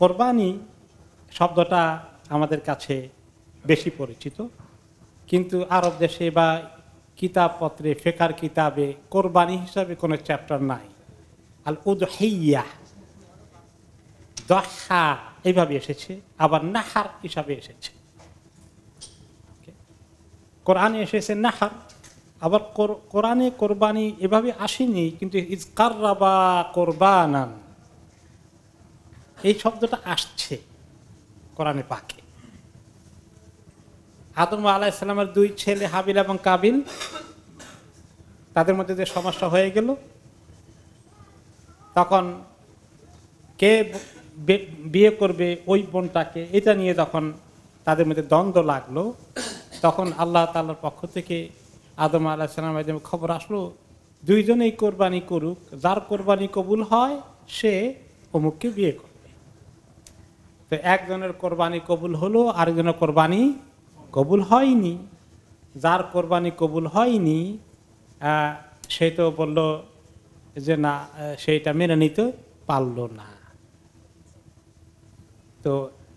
কোরবানি শব্দটা আমাদের কাছে বেশি পরিচিত, কিন্তু আরব দেশে বা কিতাবপত্রে, ফেকার কিতাবে কোরবানি হিসাবে কোনো চ্যাপ্টার নাই। আল উদহিয়া, দহা এইভাবে এসেছে, আবার নাহার হিসাবে এসেছে। কোরআনে এসেছে নাহার। আবার কোরআনে কোরবানি এভাবে আসেনি, কিন্তু ইজকাররাবা কোরবানান। এই শব্দটা আসছে কোরআনে পাকে। আদম আলাহিসাল্লামের দুই ছেলে হাবিল এবং কাবিল, তাদের মধ্যে যে সমস্যা হয়ে গেল, তখন কে বিয়ে করবে ওই বোনটাকে, এটা নিয়ে যখন তাদের মধ্যে দ্বন্দ্ব লাগল, তখন আল্লাহ তাল্লার পক্ষ থেকে আদম আলাহিসাল্লাম খবর আসলো, দুইজনেই কোরবানি করুক, যার কোরবানি কবুল হয়, সে অমুককে বিয়ে করবে। তো একজনের কোরবানি কবুল হলো, আরেকজনের কোরবানি কবুল হয়নি। যার কোরবানি কবুল হয়নি সে তো বলল যে না, সেইটা মেনে নিতে পারল না। তো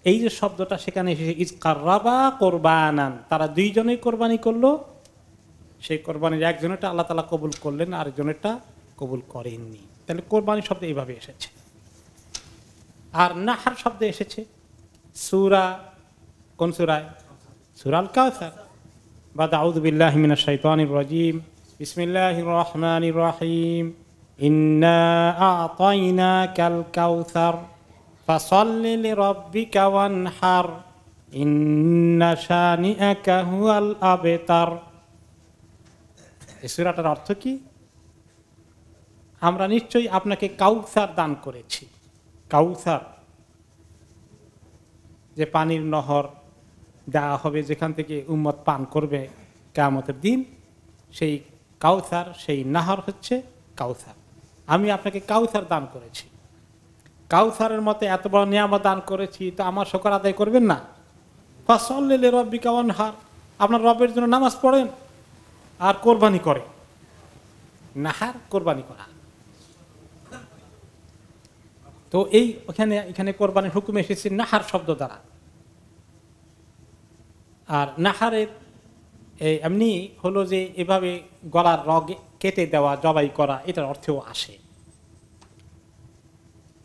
এই যে শব্দটা সেখানে এসেছে ইজকাররাবা কোরবানান তারা দুইজনেই কোরবানি করল সেই কোরবানির একজনেরটা আল্লাহ তালা কবুল করলেন আরেকজনেরটা কবুল করেননি তাহলে কোরবানি শব্দ এইভাবে এসেছে আর নাহার শব্দ এসেছে সুরা কোন সুরায় সুরাল কাউসার বা দাউদ বিল্লাহমিনা শৈতান রাজিম বিসমিল্লাহ রহমান রহিম ইন্না আতাইনা কাল কাউসার فصل لربك وانحر إن شانئك هو الأبتر এই সুরাটার অর্থ কি? আমরা নিশ্চয়ই আপনাকে কাউসার দান করেছি। কাউসার। যে পানির নহর দেওয়া হবে, যেখান থেকে উম্মত পান করবে কেয়ামতের দিন, সেই কাউসার, সেই নাহর হচ্ছে কাউসার। আমি আপনাকে কাউসার দান করেছি। কাউসারের মতে এত বড় নিয়ামত দান করেছি, তো আমার শকর আদায় করবেন না? ফাসল্লে রব্বি কাওয়ান হার আপনার রবের জন্য নামাজ পড়েন। আর কোরবানি করে। নাহার কোরবানি করা। তো এই ওখানে, এখানে কোরবানির হুকুম এসেছে নাহার শব্দ দ্বারা। আর নাহারের এমনি হলো যে এভাবে গলার রগ কেটে দেওয়া, জবাই করা, এটার অর্থেও আসে।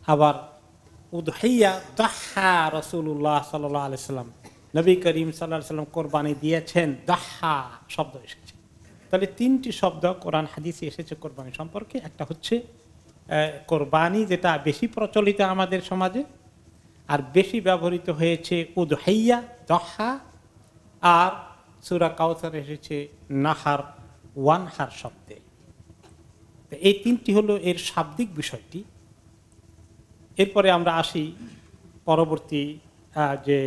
আবার উদহাইয়া দাহা রসুল্লাহ সাল্লাহ আলাইসাল্লাম নবী করিম সাল্লাহ সাল্লাম কোরবানি দিয়েছেন দাহা শব্দ এসেছে। তাহলে তিনটি শব্দ কোরআন, হাদিসে এসেছে কোরবানি সম্পর্কে। একটা হচ্ছে কোরবানি যেটা বেশি প্রচলিত আমাদের সমাজে, আর বেশি ব্যবহৃত হয়েছে উদহাইয়া, দহা, আর সুরা কাউসার এসেছে নাহার, ওয়ানহার শব্দে। এই তিনটি হলো এর শাব্দিক বিষয়টি। এরপরে আমরা আসি পরবর্তী যে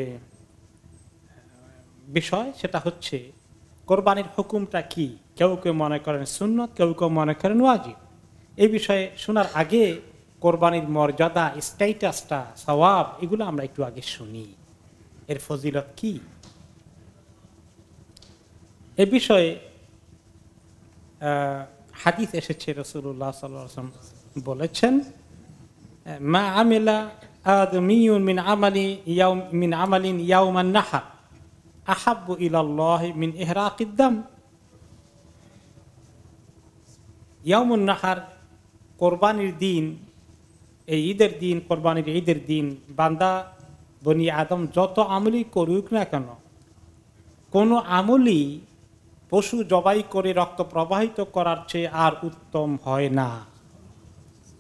বিষয়, সেটা হচ্ছে, কোরবানির হুকুমটা কি? কেউ কেউ মনে করেন শূন্য কেউ কেউ মনে করেন ওয়াজিব। এই বিষয়ে শোনার আগে কোরবানির মর্যাদা, স্ট্যাটাসটা সবাব এগুলো আমরা একটু আগে শুনি। এর ফজিলত কি? এ বিষয়ে হাদিস এসেছে রসুল্লাহ সাল্লাম বলেছেন, মা আমিলা মিন আমালি ইয়াউম, মিন আমালিন ইয়াউমান নাহার, আহাব্বু ইলাল্লাহ মিন ইহরাকিদ্দাম ইয়াউমুন নাহার, কোরবানির দিন, এই ঈদের দিন, কোরবানির ঈদের দিন, বান্দা বনি আদম যত আমলি করুক না কেন, কোনো আমলি পশু জবাই করে রক্ত প্রবাহিত করার চেয়ে আর উত্তম হয় না।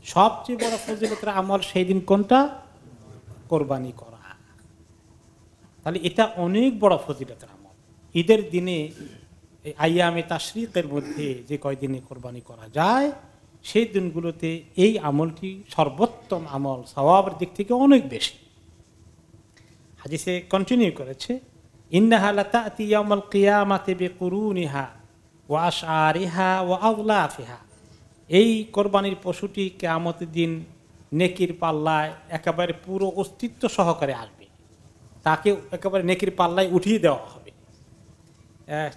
সবচেয়ে বড় ফজিলতের আমল সেই দিন কোনটা? কোরবানি করা। তাহলে এটা অনেক বড় ফজিলতের আমল। ঈদের দিনে আইয়ামে তাশরিকের মধ্যে যে কয়দিনে কোরবানি করা যায়, সেই দিনগুলোতে এই আমলটি সর্বোত্তম আমল স্বভাবের দিক থেকে অনেক বেশি। হাদিসে কন্টিনিউ করেছে, ইন্নাহা লাতাতি ইয়াউমাল কিয়ামাতি বিকুরুনিহা ওয়া আশআরিহা ওয়া আযলাফিহা এই কোরবানির পশুটি কেয়ামতের দিন নেকির পাল্লায় একেবারে পুরো অস্তিত্ব সহকারে আসবে। তাকে একেবারে নেকির পাল্লায় উঠিয়ে দেওয়া হবে।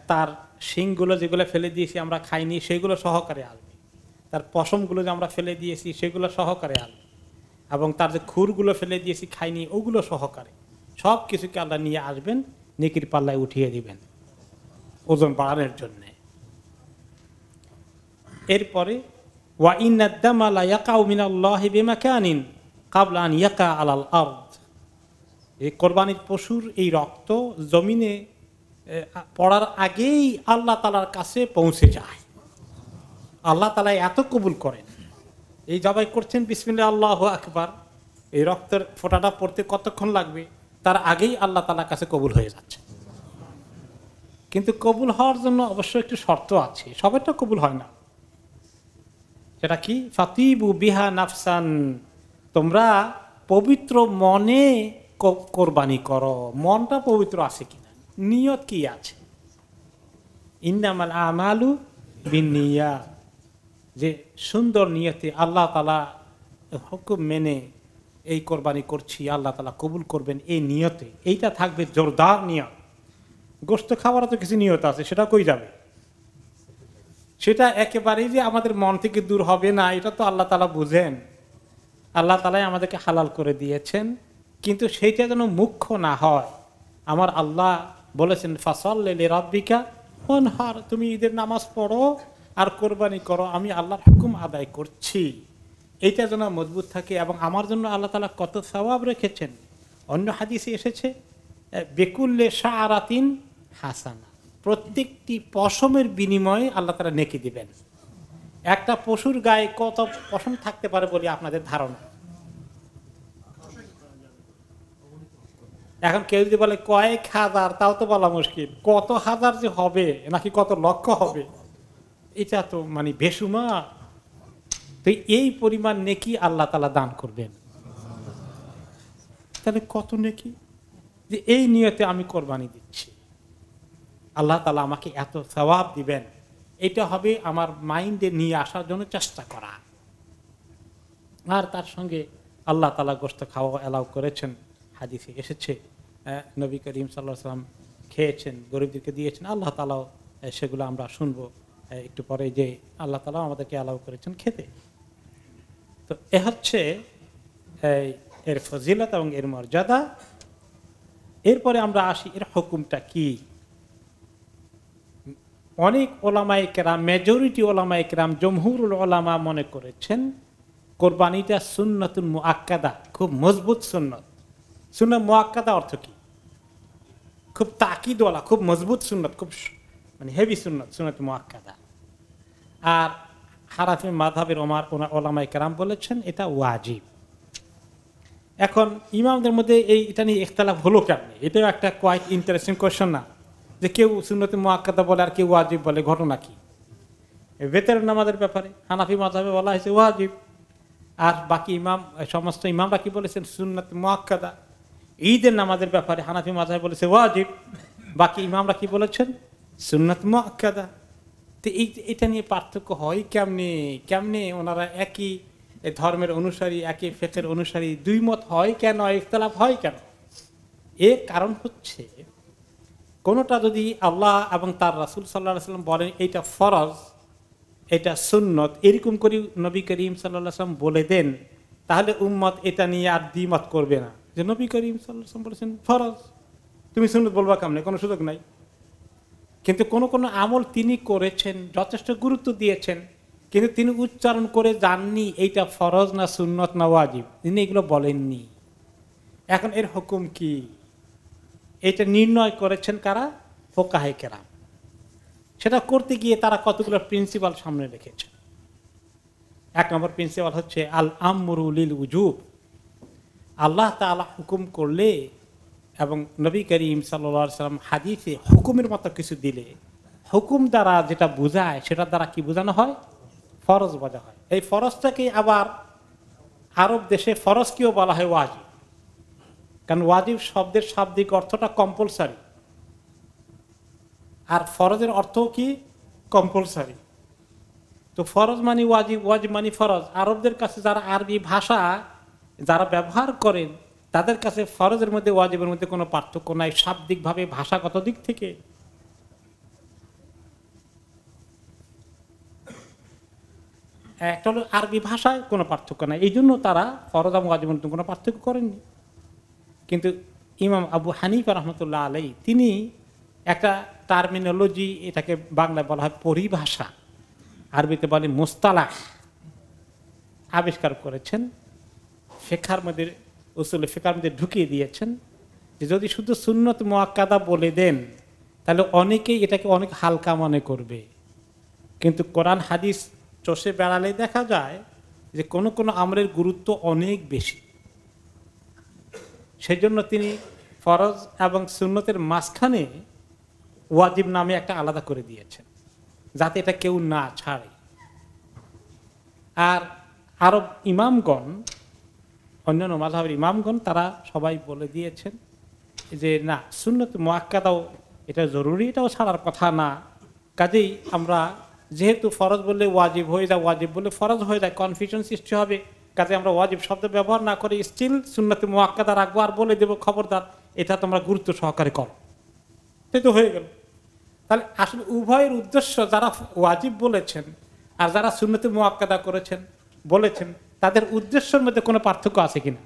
তার শিংগুলো যেগুলো ফেলে দিয়েছি আমরা খাইনি, সেগুলো সহকারে আসবে তার পশমগুলো যে আমরা ফেলে দিয়েছি, সেগুলো সহকারে আনবে এবং তার যে খুরগুলো ফেলে দিয়েছি, খাইনি, ওগুলো সহকারে। সব কিছুকে আল্লাহ নিয়ে আসবেন, নেকির পাল্লায় উঠিয়ে দিবেন ওজন বাড়ানোর জন্যে। এরপরে, ওয়া ইন্নাদ্দামা লা ইয়াকাউ মিনাল্লাহি বিমাকানিন কাবলা আন ইয়াকা আলাল আরদ। এই কোরবানির পশুর এই রক্ত জমিনে পড়ার আগেই আল্লাহ তালার কাছে পৌঁছে যায়। আল্লাহ তালা এত কবুল করেন। এই জবাই করছেন বিসমিল্লা আল্লাহ আকবার। এই রক্তের ফোঁটাটা পড়তে কতক্ষণ লাগবে? তার আগেই আল্লাহ তালার কাছে কবুল হয়ে যাচ্ছে। কিন্তু কবুল হওয়ার জন্য অবশ্য একটু শর্ত আছে। সবাইটা কবুল হয় না। সেটা কি? ফাতিবু বিহা নাফসান। তোমরা পবিত্র মনে কোরবানি করো। মনটা পবিত্র আছে কিনা? নিয়ত কি আছে? ইন্নামাল আমালু বিনিয়া যে সুন্দর নিয়তে আল্লাহ তালা হুকুম মেনে এই কোরবানি করছি, আল্লাহ তালা কবুল করবেন এই নিয়তে। এইটা থাকবে জোরদার নিয়ত। গোস্ত খাওয়ারও তো কিছু নিয়ত আছে, সেটা কই যাবে? সেটা একেবারেই যে আমাদের মন থেকে দূর হবে না, এটা তো আল্লাহ তালা বুঝেন। আল্লাহ তালাই আমাদেরকে হালাল করে দিয়েছেন। কিন্তু সেইটা যেন মুখ্য না হয়, আমার আল্লাহ বলেছেন ফাসল রব্বিকা হার তুমি ঈদের নামাজ পড়ো আর কোরবানি করো, আমি আল্লাহর হুকুম আদায় করছি। এইটা যেন মজবুত থাকে এবং আমার জন্য আল্লাহ তালা কত স্বভাব রেখেছেন। অন্য হাদিসে এসেছে বেকুল্লে শাহরাতিন হাসানা। প্রত্যেকটি পশমের বিনিময়ে আল্লাহ তালা নেকি দিবেন। একটা পশুর গায়ে কত পশম থাকতে পারে বলে আপনাদের ধারণা? এখন কেউ যদি বলে, কয়েক হাজার? তাও তো বলা মুশকিল। কত হাজার যে হবে, নাকি কত লক্ষ হবে? এটা তো মানে বেসুমা তো এই পরিমাণ নেকি আল্লাহ তালা দান করবেন। তাহলে কত নেকি? যে এই নিয়তে আমি কোরবানি দিচ্ছি। আল্লাহ তালা আমাকে এত সবাব দিবেন। এটা হবে আমার মাইন্ডে নিয়ে আসার জন্য চেষ্টা করা। আর তার সঙ্গে আল্লাহ তালা গোস্ত খাওয়া অ্যালাউ করেছেন। হাদিসে এসেছে নবী করিম সাল্লাহ সাল্লাম খেয়েছেন, গরিবদেরকে দিয়েছেন। আল্লাহ তালাও সেগুলো আমরা শুনব। একটু পরে যে আল্লাহ তালাও আমাদেরকে অ্যালাউ করেছেন খেতে। তো এ হচ্ছে এর ফজিলত এবং এর মর্যাদা। এরপরে আমরা আসি, এর হুকুমটা কি? অনেক ওলামাই কেরাম মেজরিটি ওলামাই কেরাম, জমহুরুল ওলামা মনে করেছেন, কোরবানিটা সুন্নতুল মুআক্কাদা, খুব মজবুত সুন্নত। সুন্নত মুআক্কাদা অর্থ কি? খুব তাকিদওয়ালা খুব মজবুত সুন্নত, খুব মানে হেভি সুন্নত সুন্নত মুআক্কাদা। আর হারাফি মাধাবের ওমার ওলামাই কেরাম বলেছেন, এটা ওয়াজিব। এখন ইমামদের মধ্যে এই এটা নিয়ে ইখতালাফ হলো কেমনি? এটাও একটা কোয়াইট ইন্টারেস্টিং কোয়েশ্চন না। যে কেউ সুন্নতি মোয়াক্কাদা বলে আর কেউ ওয়াজিব বলে, ঘটনা কি? বেতের নামাজের ব্যাপারে হানাফি মাঝাবে বলা হয়েছে ওয়াজিব। আর বাকি ইমাম সমস্ত ইমামরা কি বলেছেন? সুন্নত মোয়াক্কাদা ঈদের নামাজের ব্যাপারে হানাফি মাঝাবে বলেছে ওয়াজিব। বাকি ইমামরা কি বলেছেন? সুন্নত তো এই এটা নিয়ে পার্থক্য হয় কেমনে? কেমনে ওনারা একই ধর্মের অনুসারী, একই ফেকের অনুসারী দুই মত হয় কেন, ইখতলাফ হয় কেন? এর কারণ হচ্ছে, কোনোটা যদি আল্লাহ এবং তার রাসুল সাল্লাহ সাল্লাম বলেন এইটা ফরজ, এটা সুন্নত, এরকম করে নবী করিম সাল্লাহ সাল্লাম বলে দেন, তাহলে উম্মত এটা নিয়ে আর দ্বিমত করবে না। যে নবী করিম সাল্লাম বলেছেন, ফরজ। তুমি সুন্নত বলবা কেমনে? কোনো সুযোগ নাই। কিন্তু কোন কোন আমল তিনি করেছেন, যথেষ্ট গুরুত্ব দিয়েছেন, কিন্তু তিনি উচ্চারণ করে জাননি এইটা ফরজ না সুন্নত না ওয়াজিব? তিনি এগুলো বলেননি। এখন এর হুকুম কি? এটা নির্ণয় করেছেন কারা? ফোকাহে কেরাম। সেটা করতে গিয়ে তারা কতগুলো প্রিন্সিপাল সামনে রেখেছে? এক নম্বর প্রিন্সিপাল হচ্ছে আল আমরুলিল উজুব আল্লাহ তাআলা হুকুম করলে এবং নবী করিম সাল্লা সাল্লাম হাদিসে হুকুমের মতো কিছু দিলে, হুকুম দ্বারা যেটা বোঝায় সেটা দ্বারা কি বোঝানো হয়? ফরজ বোঝা হয়। এই ফরজটাকে আবার আরব দেশে ফরজকেও বলা হয় ওয়াজিব। কারণ ওয়াজিব শব্দের শাব্দিক অর্থটা কম্পালসারি আর ফরজের অর্থ কি? কম্পালসারি তো ফরজ মানে ওয়াজিব ওয়াজিব মানে ফরজ। আরবদের কাছে যারা আরবি ভাষা যারা ব্যবহার করেন, তাদের কাছে ফরজের মধ্যে, ওয়াজিবের মধ্যে কোনো পার্থক্য নাই শাব্দিকভাবে, ভাষাগত দিক থেকে। একটা হলো আরবি ভাষায় কোনো পার্থক্য নাই। এই জন্য তারা ফরজ এবং ওয়াজিব মধ্যে কোনো পার্থক্য করেননি। কিন্তু ইমাম আবু হানিফা রহমতুল্লাহ আলাই তিনি একটা টার্মিনোলজি, এটাকে বাংলায় বলা হয় পরিভাষা, আরবিতে বলে মোস্তালাহ, আবিষ্কার করেছেন। শেখার মধ্যে, উসুল শেখার মধ্যে ঢুকিয়ে দিয়েছেন যে যদি শুধু সুন্নত মোয়াক্কাদা বলে দেন, তাহলে অনেকেই এটাকে অনেক হালকা মনে করবে। কিন্তু কোরআন হাদিস চষে বেড়ালে দেখা যায় যে কোনো কোনো আমলের গুরুত্ব অনেক বেশি। সেজন্য তিনি ফরজ এবং সুন্নতের মাঝখানে ওয়াজিব নামে একটা আলাদা করে দিয়েছেন, যাতে এটা কেউ না ছাড়ে। আর আরব ইমামগণ অন্যান্য মাঝহের ইমামগণ, তারা সবাই বলে দিয়েছেন যে, না, সুন্নত মোয়াক্কাদাও এটা জরুরি, এটাও ছাড়ার কথা না। কাজেই আমরা যেহেতু ফরজ বললে ওয়াজিব হয়ে যায়, ওয়াজিব বললে ফরজ হয়ে যায় কনফিউশন সৃষ্টি হবে। কাজে আমরা ওয়াজিব শব্দ ব্যবহার না করে স্টিল সুন্নতে মোয়াক্কাদা রাখব আর বলে দেবো, খবরদার, এটা তোমরা গুরুত্ব সহকারে করো। তাই তো হয়ে গেল। তাহলে আসলে উভয়ের উদ্দেশ্য যারা ওয়াজিব বলেছেন আর যারা সুন্নতে মোয়াক্কাদা করেছেন, বলেছেন তাদের উদ্দেশ্যের মধ্যে কোনো পার্থক্য আছে কিনা?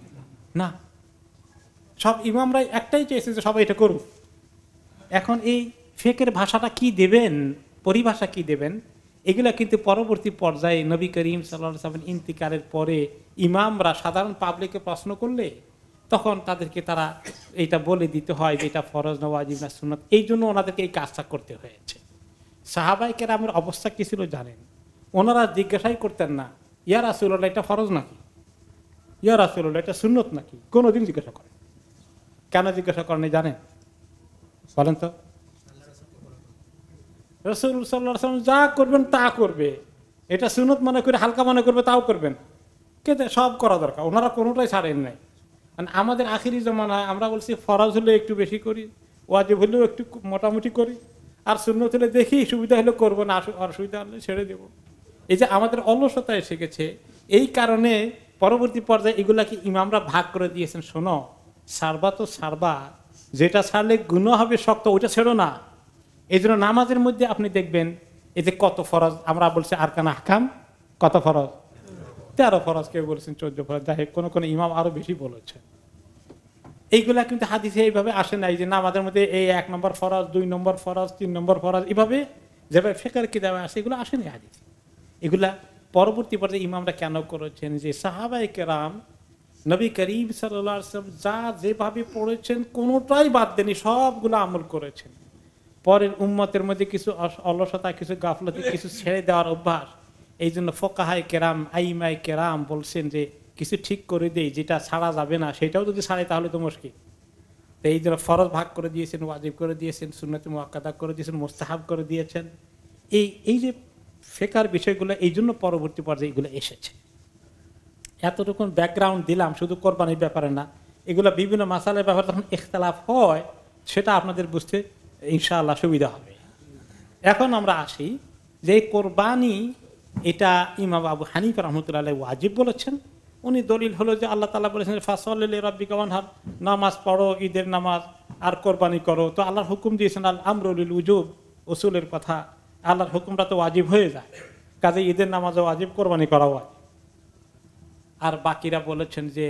না। সব ইমামরাই একটাই চেয়েছে যে সবাই এটা করুক। এখন এই ফেকের ভাষাটা কি দেবেন, পরিভাষা কি দেবেন, এগুলা কিন্তু পরবর্তী পর্যায়ে নবী করিম সাল্লাম ইন্তিকারের পরে ইমামরা সাধারণ পাবলিকে প্রশ্ন করলে তখন তাদেরকে তারা এটা বলে দিতে হয় যে এটা ফরজ নওয়াজিব না সুন্নত। এই জন্য ওনাদেরকে এই কাজটা করতে হয়েছে। সাহাবাই কেরামের অবস্থা কি ছিল জানেন? ওনারা জিজ্ঞাসাই করতেন না ইয়া রাসুল্লাহ এটা ফরজ নাকি? ইয়া রাসুল্লাহ এটা সুন্নত নাকি? কোনোদিন জিজ্ঞাসা করেন। কেন জিজ্ঞাসা করেন জানেন? বলেন তো। রসুল সাল্লাম যা করবেন তা করবে। এটা সুনত মনে করে, হালকা মনে করবে, তাও করবেন। কিন্তু সব করা দরকার। ওনারা কোনোটাই ছাড়েন নাই। মানে আমাদের আখিরি জমানায় আমরা বলছি, ফরজ হলে একটু বেশি করি, ওয়াজিব হলেও একটু মোটামুটি করি, আর শূন্য হলে দেখি সুবিধা হলে করব, না অসুবিধা হলে ছেড়ে দেব। এই যে আমাদের অলসতা এসে গেছে, এই কারণে পরবর্তী পর্যায়ে এগুলাকে ইমামরা ভাগ করে দিয়েছেন। শোনো, সারবা তো সারবা, যেটা ছাড়লে গুণ হবে শক্ত, ওইটা ছেড়ো না। এই জন্য নামাজের মধ্যে আপনি দেখবেন, এই যে কত ফরজ, আমরা বলছি আরকান হাকাম কত ফরজ? তেরো ফরজ, কেউ বলেছেন চোদ্দ ফরজ, যাই কোনো কোনো ইমাম আরও বেশি বলেছে এইগুলা কিন্তু হাদিসে এইভাবে আসে নাই যে নামাজের মধ্যে এই এক নম্বর ফরজ, দুই নম্বর ফরজ, তিন নম্বর ফরজ এইভাবে যেভাবে ফেকার কিতাবে আসে, এগুলো আসেনি হাদিস। এগুলা পরবর্তী পর্যায়ে ইমামরা কেন করেছেন যে সাহাবাই কেরাম নবী করিম সাল্লাম যা যেভাবে পড়েছেন কোনোটাই বাদ দেনি সবগুলো আমল করেছেন। পরের উম্মতের মধ্যে কিছু অলসতা, কিছু গাফলতি, কিছু ছেড়ে দেওয়ার অভ্যাস। এই জন্য ফোকাহাই কেরাম আইমাই কেরাম বলছেন যে কিছু ঠিক করে দেই, যেটা ছাড়া যাবে না, সেটাও যদি ছাড়ে তাহলে তো মুশকিল। তো এই জন্য ফরজ ভাগ করে দিয়েছেন, ওয়াজিব করে দিয়েছেন, সুন্নতি মোয়াক্কাদা করে দিয়েছেন, মোস্তাহাব করে দিয়েছেন। এই এই যে ফেকার বিষয়গুলো, এই জন্য পরবর্তী পর্যায়ে এগুলো এসেছে। এতটুকু ব্যাকগ্রাউন্ড দিলাম, শুধু কোরবানির ব্যাপারে না। এগুলো বিভিন্ন মাসালের ব্যাপারে যখন ইখতলাফ হয়, সেটা আপনাদের বুঝতে ইনশাআল্লাহ সুবিধা হবে। এখন আমরা আসি যে কোরবানি, এটা ইমাম আবু হানিফ রহমতুল্লাহ ওয়াজিব বলেছেন। উনি দলিল হলো যে আল্লাহ তালা বলেছেন ফাসল রব্বি কামানহার নামাজ পড়ো, ঈদের নামাজ, আর কোরবানি করো। তো আল্লাহর হুকুম দিয়েছেন আল আমরুল উজুব ওসুলের কথা আল্লাহর হুকুমটা তো ওয়াজিব হয়ে যায়। কাজে ঈদের নামাজও ওয়াজিব, কোরবানি করা হয় আর বাকিরা বলেছেন যে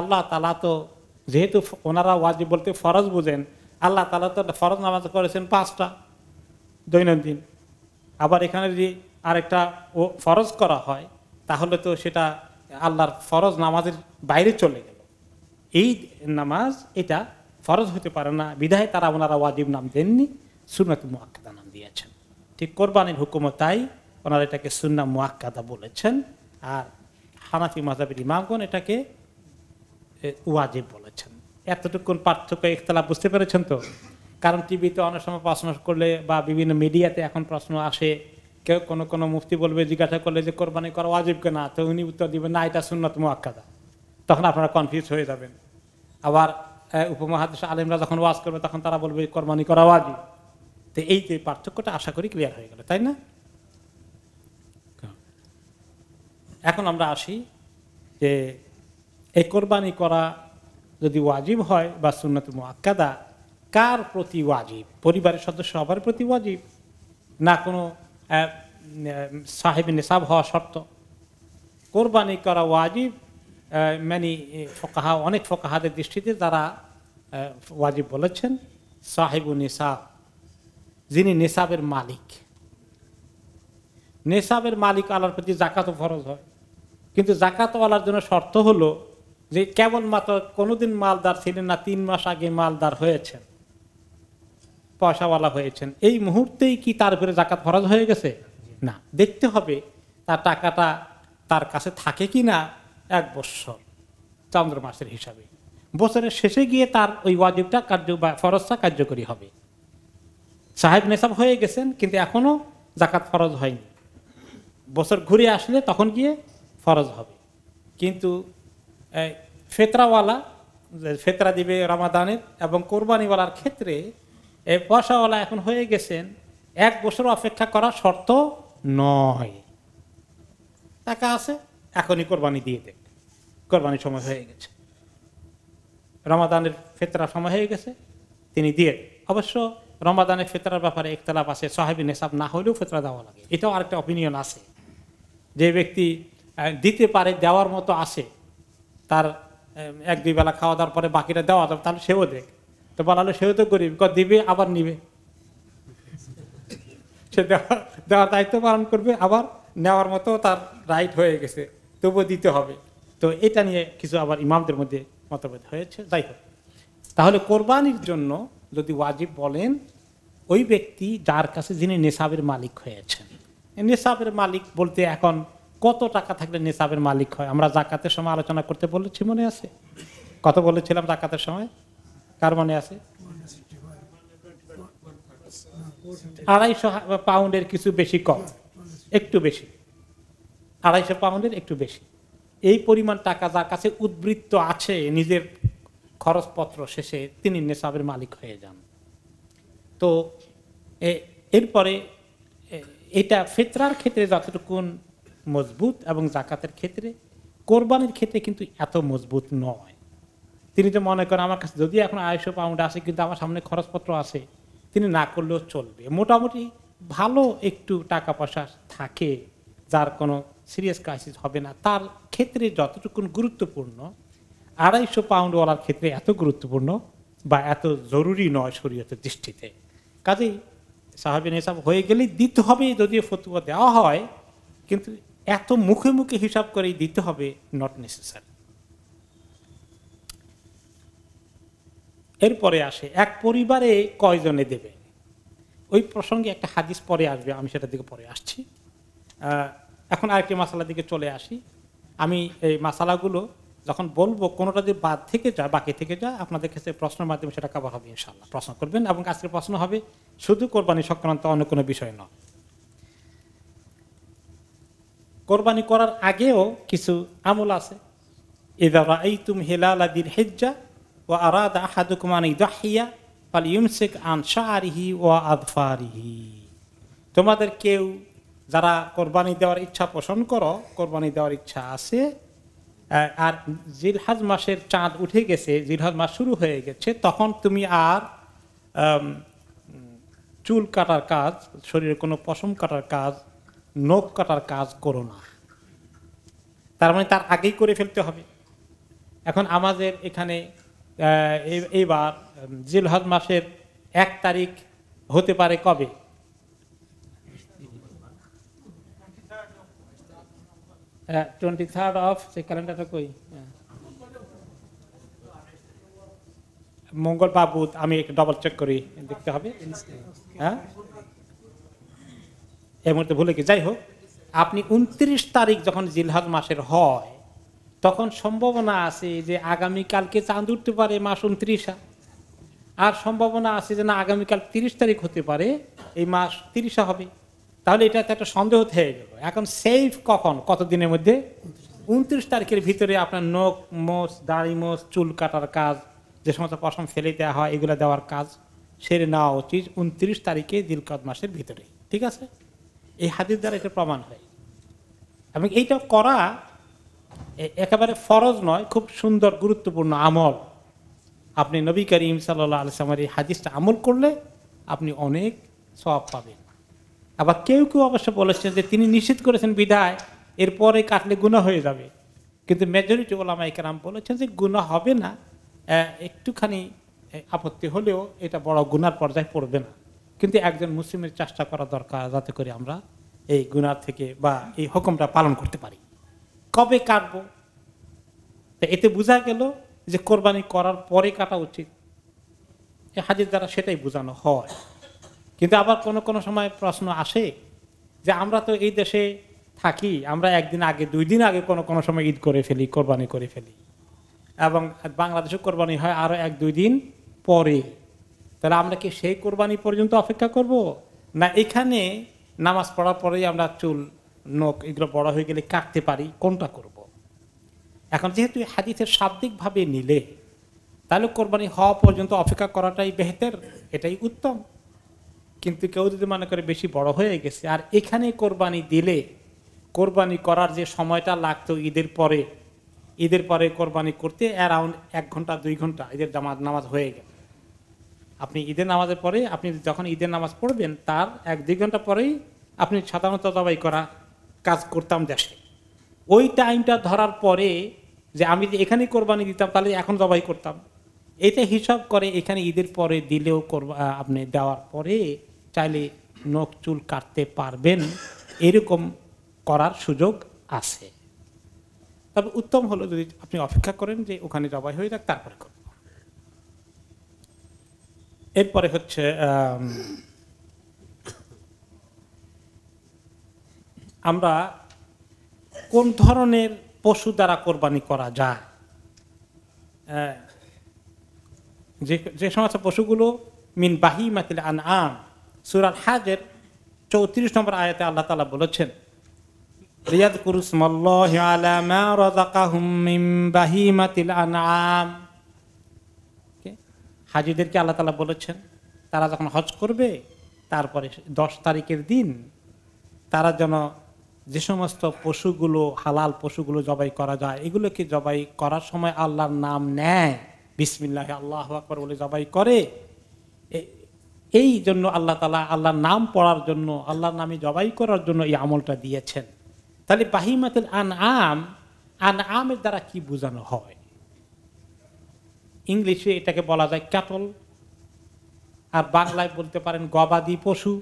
আল্লাহ তালা তো যেহেতু ওনারা ওয়াজিব বলতে ফরজ বুঝেন, আল্লাহ তালা তো ফরজ নামাজ করেছেন পাঁচটা দৈনন্দিন। আবার এখানে যদি আরেকটা ও, ফরজ করা হয়, তাহলে তো সেটা আল্লাহর ফরজ নামাজের বাইরে চলে গেল। এই নামাজ, এটা ফরজ হতে পারে না। বিধায় তারা ওনারা ওয়াজিব নাম দেননি। সুন্নত মুআক্কাদা নাম দিয়েছেন। ঠিক কোরবানির হুকুমও তাই। ওনারা এটাকে সুন্না মুআক্কাদা বলেছেন। আর হানাফি মাজাবির ইমামগণ এটাকে ওয়াজিব বলেছেন। এতটুকুন পার্থক্য, ইখতলাফ বুঝতে পেরেছেন তো? কারণ টিভিতে অনেক সময় প্রশ্ন করলে বা বিভিন্ন মিডিয়াতে এখন প্রশ্ন আসে। কেউ কোনো কোনো মুফতি বলবে, জিজ্ঞাসা করলে যে কোরবানি করা ওয়াজিব না তো উনি উত্তর দিবেন, না, এটা সুন্নত মুআক্কাদা। তখন আপনারা কনফিউজ হয়ে যাবেন। আবার উপমহাদেশ আলিমরা যখন ওয়াজ করবে, তখন তারা বলবে, কোরবানি করা ওয়াজিব। তো এই যে পার্থক্যটা আশা করি ক্লিয়ার হয়ে গেল, তাই না? এখন আমরা আসি যে এই কোরবানি করা যদি ওয়াজিব হয় বা সুন্নত মুআক্কাদা, কার প্রতি ওয়াজিব? পরিবারের সদস্য সবার প্রতি ওয়াজিব? না কোনো সাহেব নিসাব হওয়া শর্ত? কোরবানি করা ওয়াজিব? মানে ফোকাহা, অনেক ফোকাহাদের দৃষ্টিতে তারা ওয়াজিব বলেছেন। সাহেবু নিসাব যিনি নিসাবের মালিক। নেশাবের মালিক আলার প্রতি জাকাতও ফরজ হয়। কিন্তু জাকাতওয়ালার জন্য শর্ত হলো যে কেবলমাত্র কোনোদিন মালদার ছিলেন না, তিন মাস আগে মালদার হয়েছেন। পয়সাওয়ালা হয়েছেন। এই মুহূর্তেই কি তার উপরে জাকাত ফরজ হয়ে গেছে? না। দেখতে হবে তার টাকাটা তার কাছে থাকে কি না এক বৎসর চন্দ্র মাসের হিসাবে। বছরের শেষে গিয়ে তার ওই ওয়াজিবটা কার্য বা ফরজটা কার্যকরী হবে। সাহেব নেশাব হয়ে গেছেন, কিন্তু এখনও জাকাত ফরজ হয়নি। বছর ঘুরে আসলে তখন গিয়ে ফরজ হবে। কিন্তু ফেতরাওয়ালা ফেতরা দিবে রমাদানের এবং কোরবানিওয়ালার ক্ষেত্রে এই পয়সাওয়ালা এখন হয়ে গেছেন, এক বছর অপেক্ষা করা শর্ত নয়। টাকা আছে, এখনই কোরবানি দিয়ে দেখ কোরবানির সময় হয়ে গেছে। রমাদানের ফেতরা সময় হয়ে গেছে, তিনি দিয়ে অবশ্য রমাদানের ফেতরার ব্যাপারে একতলাপ আছে, সাহেবী নেশাব না হলেও ফেতরা দেওয়া লাগে। এটাও আরেকটা অপিনিয়ন আছে। যে ব্যক্তি দিতে পারে, দেওয়ার মতো আসে তার এক দুই বেলা খাওয়া দাওয়ার পরে বাকিটা দেওয়া যাবে, তাহলে সেও দেখ। তো বলা হলো সেও তো গরিব ক দিবে, আবার নিবে। সে দেওয়ার দেওয়ার দায়িত্ব পালন করবে, আবার নেওয়ার মতো তার রাইট হয়ে গেছে, তবুও দিতে হবে। তো এটা নিয়ে কিছু আবার ইমামদের মধ্যে মতভেদ হয়েছে। যাই হোক, তাহলে কোরবানির জন্য যদি ওয়াজিব বলেন, ওই ব্যক্তি যার কাছে যিনি নেশাবের মালিক হয়েছেন। নেশাবের মালিক বলতে এখন কত টাকা থাকলে নেশাবের মালিক হয়? আমরা জাকাতের সময় আলোচনা করতে বলেছি, মনে আছে? কত বলেছিলাম জাকাতের সময়? কার মনে আছে? আড়াইশো পাউন্ডের কিছু বেশি কম, একটু বেশি। আড়াইশো পাউন্ডের একটু বেশি। এই পরিমাণ টাকা যার কাছে উদ্বৃত্ত আছে, নিজের খরচপত্র শেষে তিনি নেশাবের মালিক হয়ে যান। তো এরপরে এটা ফেতরার ক্ষেত্রে যতটুকুন মজবুত এবং জাকাতের ক্ষেত্রে, কোরবানির ক্ষেত্রে কিন্তু এত মজবুত নয়। তিনি তো মনে করেন, আমার কাছে যদি এখন আড়াইশো পাউন্ড আছে কিন্তু আমার সামনে খরচপত্র আছে, তিনি না করলেও চলবে। মোটামুটি ভালো একটু টাকা পয়সা থাকে, যার কোনো সিরিয়াস ক্রাইসিস হবে না। তার ক্ষেত্রে যতটুকুন গুরুত্বপূর্ণ আড়াইশো পাউন্ডওয়ালার ক্ষেত্রে এত গুরুত্বপূর্ণ বা এত জরুরি নয় শরীয়তের দৃষ্টিতে। কাজেই সাহাবিন হিসাব হয়ে গেলেই দিতে হবে যদিও ফতুয়া দেওয়া হয়, কিন্তু এত মুখে মুখে হিসাব করেই দিতে হবে নট নেসেসারি এরপরে আসে, এক পরিবারে কয়জনে দেবে? ওই প্রসঙ্গে একটা হাদিস পরে আসবে, আমি সেটার দিকে পরে আসছি। এখন আরেকটি মশালার দিকে চলে আসি। আমি এই মশালাগুলো যখন বলব কোনোটা যদি বাদ থেকে যায়, বাকি থেকে যায়, আপনাদের কাছে প্রশ্নের মাধ্যমে সেটা কাবার হবে ইনশাল্লাহ প্রশ্ন করবেন এবং আজকে প্রশ্ন হবে, শুধু কোরবানি সংক্রান্ত অন্য কোনো বিষয় নয়। কোরবানি করার আগেও কিছু আমল আছে। এই তুম হেলাল আদির হেজ্জা ও আরাদ আহাদুকুমান পাল ও তোমাদের কেউ যারা কোরবানি দেওয়ার ইচ্ছা পোষণ করো, কোরবানি দেওয়ার ইচ্ছা আছে আর জিলহাজ মাসের চাঁদ উঠে গেছে, জিলহাজ মাস শুরু হয়ে গেছে, তখন তুমি আর চুল কাটার কাজ, শরীরে কোনো পশম কাটার কাজ, নখ কাটার কাজ করো না। তার মানে তার আগেই করে ফেলতে হবে। এখন আমাদের এখানে এইবার জিলহজ মাসের এক তারিখ হতে পারে কবে? টোয়েন্টি থার্ড অফ সেই ক্যালেন্ডারটা কই। মঙ্গল বা বুধ আমি ডবল চেক করি দেখতে হবে। হ্যাঁ? এই মুহূর্তে ভুলে কি যাই হোক আপনি উনত্রিশ তারিখ যখন জিলহজ মাসের হয় তখন সম্ভাবনা আছে যে আগামীকালকে চাঁদ উঠতে পারে মাস উনত্রিশা। আর সম্ভাবনা আছে যে না আগামীকাল তিরিশ তারিখ হতে পারে এই মাস তিরিশা হবে। তাহলে এটা তো একটা সন্দেহ থেকে গেল। এখন সেফ কখন? কতদিনের মধ্যে? উনত্রিশ তারিখের ভিতরে আপনার নখ, মোষ, দাড়ি, মোষ, চুল কাটার কাজ, যে সমস্ত পশম ফেলে দেওয়া হয়, এগুলো দেওয়ার কাজ সেরে নেওয়া উচিত উনত্রিশ তারিখে দিলকাত মাসের ভিতরে। ঠিক আছে? এই হাদিস দ্বারা এটা প্রমাণ হয়। এবং এইটা করা একেবারে ফরজ নয়, খুব সুন্দর, গুরুত্বপূর্ণ আমল। আপনি নবী করিম সাল্লাহ আলসালামের এই হাদিসটা আমল করলে আপনি অনেক সব পাবেন। আবার কেউ কেউ অবশ্য বলেছেন যে তিনি নিষেধ করেছেন বিধায় এরপরে কাটলে গুণা হয়ে যাবে। কিন্তু মেজরিটি ওলামা একরাম বলেছেন যে গুণা হবে না একটুখানি আপত্তি হলেও এটা বড় গুনার পর্যায়ে পড়বে না। কিন্তু একজন মুসলিমের চেষ্টা করা দরকার যাতে করে আমরা এই গুনার থেকে বা এই হুকুমটা পালন করতে পারি। কবে কাটবো? তা এতে বোঝা গেল যে কোরবানি করার পরে কাটা উচিত। হাজির দ্বারা সেটাই বোঝানো হয়। কিন্তু আবার কোনো কোনো সময় প্রশ্ন আসে যে আমরা তো এই দেশে থাকি, আমরা একদিন আগে, দুই দিন আগে কোনো কোনো সময় ঈদ করে ফেলি, কোরবানি করে ফেলি। এবং বাংলাদেশে কোরবানি হয় আরও এক, দুই দিন পরে। তাহলে আমরা কি সেই কোরবানি পর্যন্ত অপেক্ষা করব? না, এখানে নামাজ পড়ার পরেই আমরা চুল, নখ এগুলো বড় হয়ে গেলে কাটতে পারি, কোনটা করব। এখন যেহেতু হাদিসের শাব্দিকভাবে নিলে, তাহলে কোরবানি হওয়া পর্যন্ত অপেক্ষা করাটাই বেহতের, এটাই উত্তম। কিন্তু কেউ যদি মনে করে বেশি বড় হয়ে গেছে, আর এখানে কোরবানি দিলে, কোরবানি করার যে সময়টা লাগতো ঈদের পরে ঈদের পরে কোরবানি করতে অ্যারাউন্ড এক ঘণ্টা, দুই ঘণ্টা ঈদের জামাত নামাজ হয়ে গেল। আপনি ঈদের নামাজের পরে, আপনি যখন ঈদের নামাজ পড়বেন, তার এক, দুই ঘণ্টা পরেই আপনি সাধারণত জবাই করা কাজ করতাম দেশে। ওই টাইমটা ধরার পরে যে আমি যে এখানে কোরবানি দিতাম, তাহলে এখন জবাই করতাম। এটা হিসাব করে এখানে ঈদের পরে দিলেও করবা- আপনি দেওয়ার পরে চাইলে নখ চুল কাটতে পারবেন, এরকম করার সুযোগ আছে। তবে উত্তম হলো যদি আপনি অপেক্ষা করেন যে ওখানে জবাই হয়ে যাক, তারপরে করব। এরপরে হচ্ছে আমরা কোন ধরনের পশু দ্বারা কোরবানি করা যায়? যে যে সমস্ত পশুগুলো মিন বাহি মাতিল আন আম সুরাল হাজের চৌত্রিশ নম্বর আয়াতে আল্লাহ তালা বলেছেন হাজিদেরকে আল্লাহ তালা বলেছেন, তারা যখন হজ করবে, তারপরে দশ তারিখের দিন তারা যেন যে সমস্ত পশুগুলো, হালাল পশুগুলো জবাই করা যায়, এগুলোকে জবাই করার সময় আল্লাহর নাম নেয়। বিসমিল্লাহ, আল্লাহ আকবর বলে জবাই করে এই জন্য আল্লাহ তালা আল্লাহর নাম পড়ার জন্য, আল্লাহর নামে জবাই করার জন্য এই আমলটা দিয়েছেন। তাহলে বাহিমাতুল আন আম আন আমের দ্বারা কি বোঝানো হয়? ইংলিশে এটাকে বলা যায় ক্যাটল আর বাংলায় বলতে পারেন গবাদি পশু,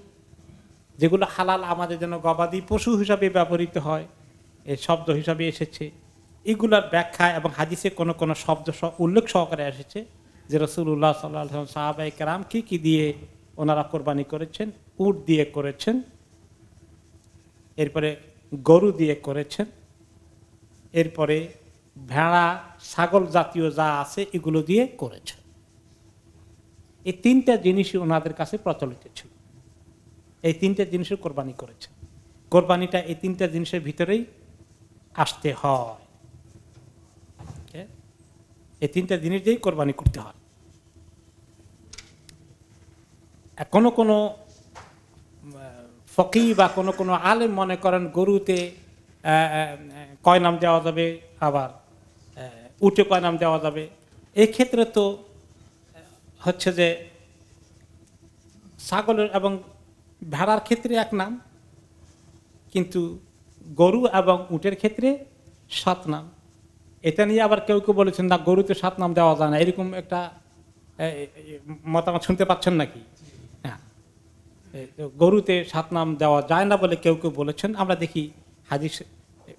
যেগুলো হালাল আমাদের জন্য গবাদি পশু হিসাবে ব্যবহৃত হয় এই শব্দ হিসাবে এসেছে। এগুলোর ব্যাখ্যা এবং হাদিসে কোনো কোনো শব্দ উল্লেখ সহকারে এসেছে যে রসুল্লাহ সাল্লাহ সাহাবাই কারাম কি কি দিয়ে ওনারা কোরবানি করেছেন, উট দিয়ে করেছেন, এরপরে গরু দিয়ে করেছেন, এরপরে ভেড়া, ছাগল জাতীয় যা আছে এগুলো দিয়ে করেছেন। এই তিনটা জিনিসই ওনাদের কাছে প্রচলিত ছিল। এই তিনটা জিনিসের কোরবানি করেছে কোরবানিটা এই তিনটা জিনিসের ভিতরেই আসতে হয়। এই তিনটা জিনিস দিয়েই কোরবানি করতে হয় আর কোনো কোনো ফকি বা কোনো কোনো আলেম মনে করেন গরুতে কয় নাম দেওয়া যাবে? আবার উটে কয় নাম দেওয়া যাবে? এক্ষেত্রে তো হচ্ছে যে, ছাগলের এবং ভেড়ার ক্ষেত্রে এক নাম, কিন্তু গরু এবং উটের ক্ষেত্রে সাত নাম। এটা নিয়ে আবার কেউ কেউ বলেছেন, না, গরুতে সাত নাম দেওয়া যায় না। এরকম একটা মতামত শুনতে পাচ্ছেন নাকি? গরুতে সাত নাম দেওয়া যায় না বলে কেউ কেউ বলেছেন। আমরা দেখি হাদিস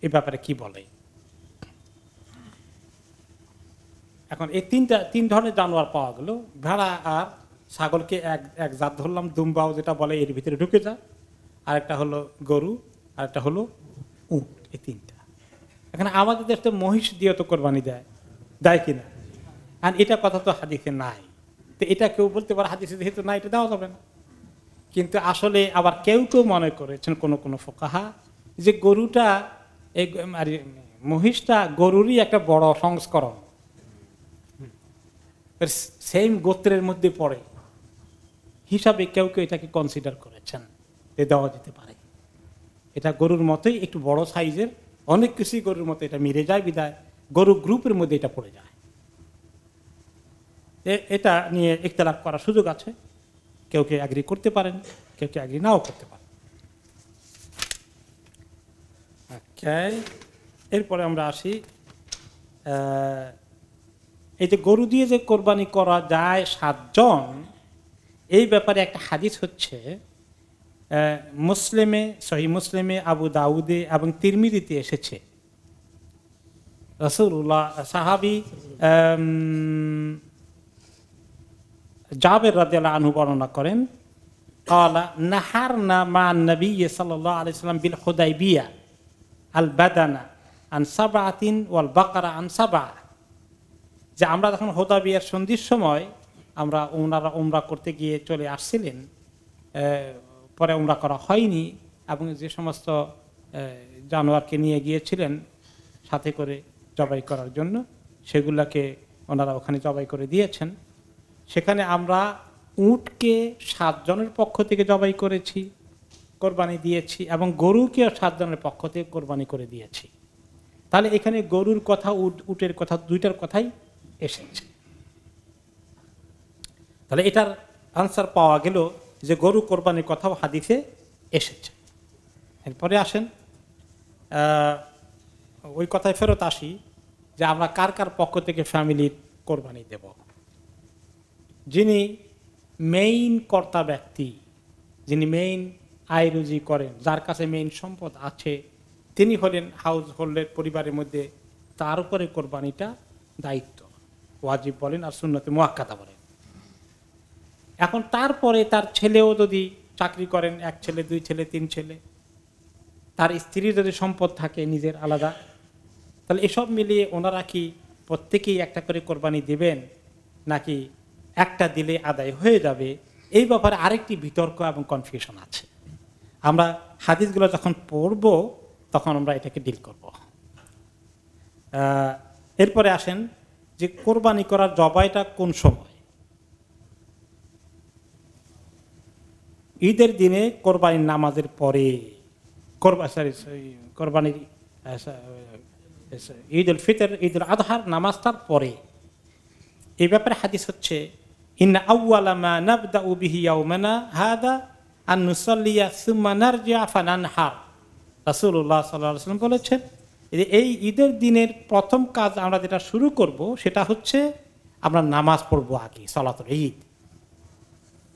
এ ব্যাপারে কি বলে। এখন এই তিনটা, তিন ধরনের জানোয়ার পাওয়া গেল। ভেড়া আর ছাগলকে এক এক জাত ধরলাম, দুম্বাও যেটা বলে এর ভিতরে ঢুকে যায় আর একটা হলো গরু আর একটা হলো উট, এই তিনটা। এখানে আমাদের দেশ তো মহিষ দিয়ে তো কোরবানি দেয় দেয় কিনা? আর এটা কথা তো হাদিসে নাই। তো এটা কেউ বলতে পারে, হাদিসে যেহেতু না এটা দেওয়া যাবে না। কিন্তু আসলে আবার কেউ কেউ মনে করেছেন কোনো কোনো ফোকাহা যে গরুটা এই আর মহিষটা গরুরই একটা বড় সংস্করণ। সেম গোত্রের মধ্যে পড়ে। হিসাবে কেউ কেউ এটাকে কনসিডার করেছেন যে দেওয়া যেতে পারে। এটা গরুর মতোই একটু বড় সাইজের, অনেক কিছুই গরুর মতো এটা মিলে যায়, বিদায়। গরু গ্রুপের মধ্যে এটা পড়ে যায়। এটা নিয়ে ইখতলাফ করার সুযোগ আছে। কেউ কেউ অ্যাগ্রি করতে পারেন কেউ কেউ অ্যাগ্রি নাও করতে পারেন। এরপরে আমরা আসি এই যে গরু দিয়ে যে কোরবানি করা যায় সাতজন এই ব্যাপারে একটা হাদিস হচ্ছে মুসলিমে সহি মুসলিমে আবু দাউদে এবং তিরমিদিতে এসেছে। রসুল্লাহ সাহাবি জাবের রাজিয়াল্লাহ আনহু বর্ণনা করেন নাহার না নবী বিল হোদাই বিয়া আল আনসাবা আতিন ওয়াল আনসাবা যে আমরা যখন হোদা সন্ধির সময় আমরা ওনারা উমরা করতে গিয়ে চলে আসছিলেন পরে উমরা করা হয়নি এবং যে সমস্ত জানোয়ারকে নিয়ে গিয়েছিলেন সাথে করে জবাই করার জন্য, সেগুলোকে ওনারা ওখানে জবাই করে দিয়েছেন। সেখানে আমরা উটকে সাতজনের পক্ষ থেকে জবাই করেছি, কোরবানি দিয়েছি এবং গরুকে সাতজনের পক্ষ থেকে কোরবানি করে দিয়েছি। তাহলে এখানে গরুর কথা, উট, উটের কথা, দুইটার কথাই এসেছে। তাহলে এটার আনসার পাওয়া গেল যে গরু কোরবানির কথাও হাদিসে এসেছে। এরপরে আসেন ওই কথায় ফেরত আসি যে আমরা কার কার পক্ষ থেকে ফ্যামিলির কোরবানি দেব। যিনি মেইন কর্তা ব্যক্তি, যিনি মেইন আয় রুজি করেন, যার কাছে মেইন সম্পদ আছে, তিনি হলেন হাউস হোল্ডের পরিবারের মধ্যে তার উপরে কোরবানিটা দায়িত্ব। ওয়াজিব বলেন আর সুন্নতে মোয়াক্কাদা বলেন। এখন তারপরে তার ছেলেও যদি চাকরি করেন, এক ছেলে, দুই ছেলে, তিন ছেলে, তার স্ত্রীর যদি সম্পদ থাকে নিজের আলাদা, তাহলে এসব মিলিয়ে ওনারা কি প্রত্যেকেই একটা করে কোরবানি দিবেন, নাকি একটা দিলে আদায় হয়ে যাবে। এই ব্যাপারে আরেকটি বিতর্ক এবং কনফিউশন আছে। আমরা হাদিসগুলো যখন পড়ব, তখন আমরা এটাকে ডিল করব। এরপরে আসেন যে কোরবানি করার জবাইটা কোন সময়? ঈদের দিনে কোরবানির নামাজের পরে সরি কোরবানির ঈদ উল ফিতর ঈদ উল আজহার নামাজটার পরে। এই ব্যাপারে হাদিস হচ্ছে ইন্না আউয়ালা মা নাবদাউ বিহি ইয়াউমানা হাদা আন নুসাল্লিয়া সুম্মা নারজিআ ফানানহার রাসূলুল্লাহ সাল্লাল্লাহু আলাইহি ওয়াসাল্লাম বলেছেন এই ঈদের দিনের প্রথম কাজ আমরা যেটা শুরু করব, সেটা হচ্ছে আমরা নামাজ পড়ব আগে, সালাতুল ঈদ।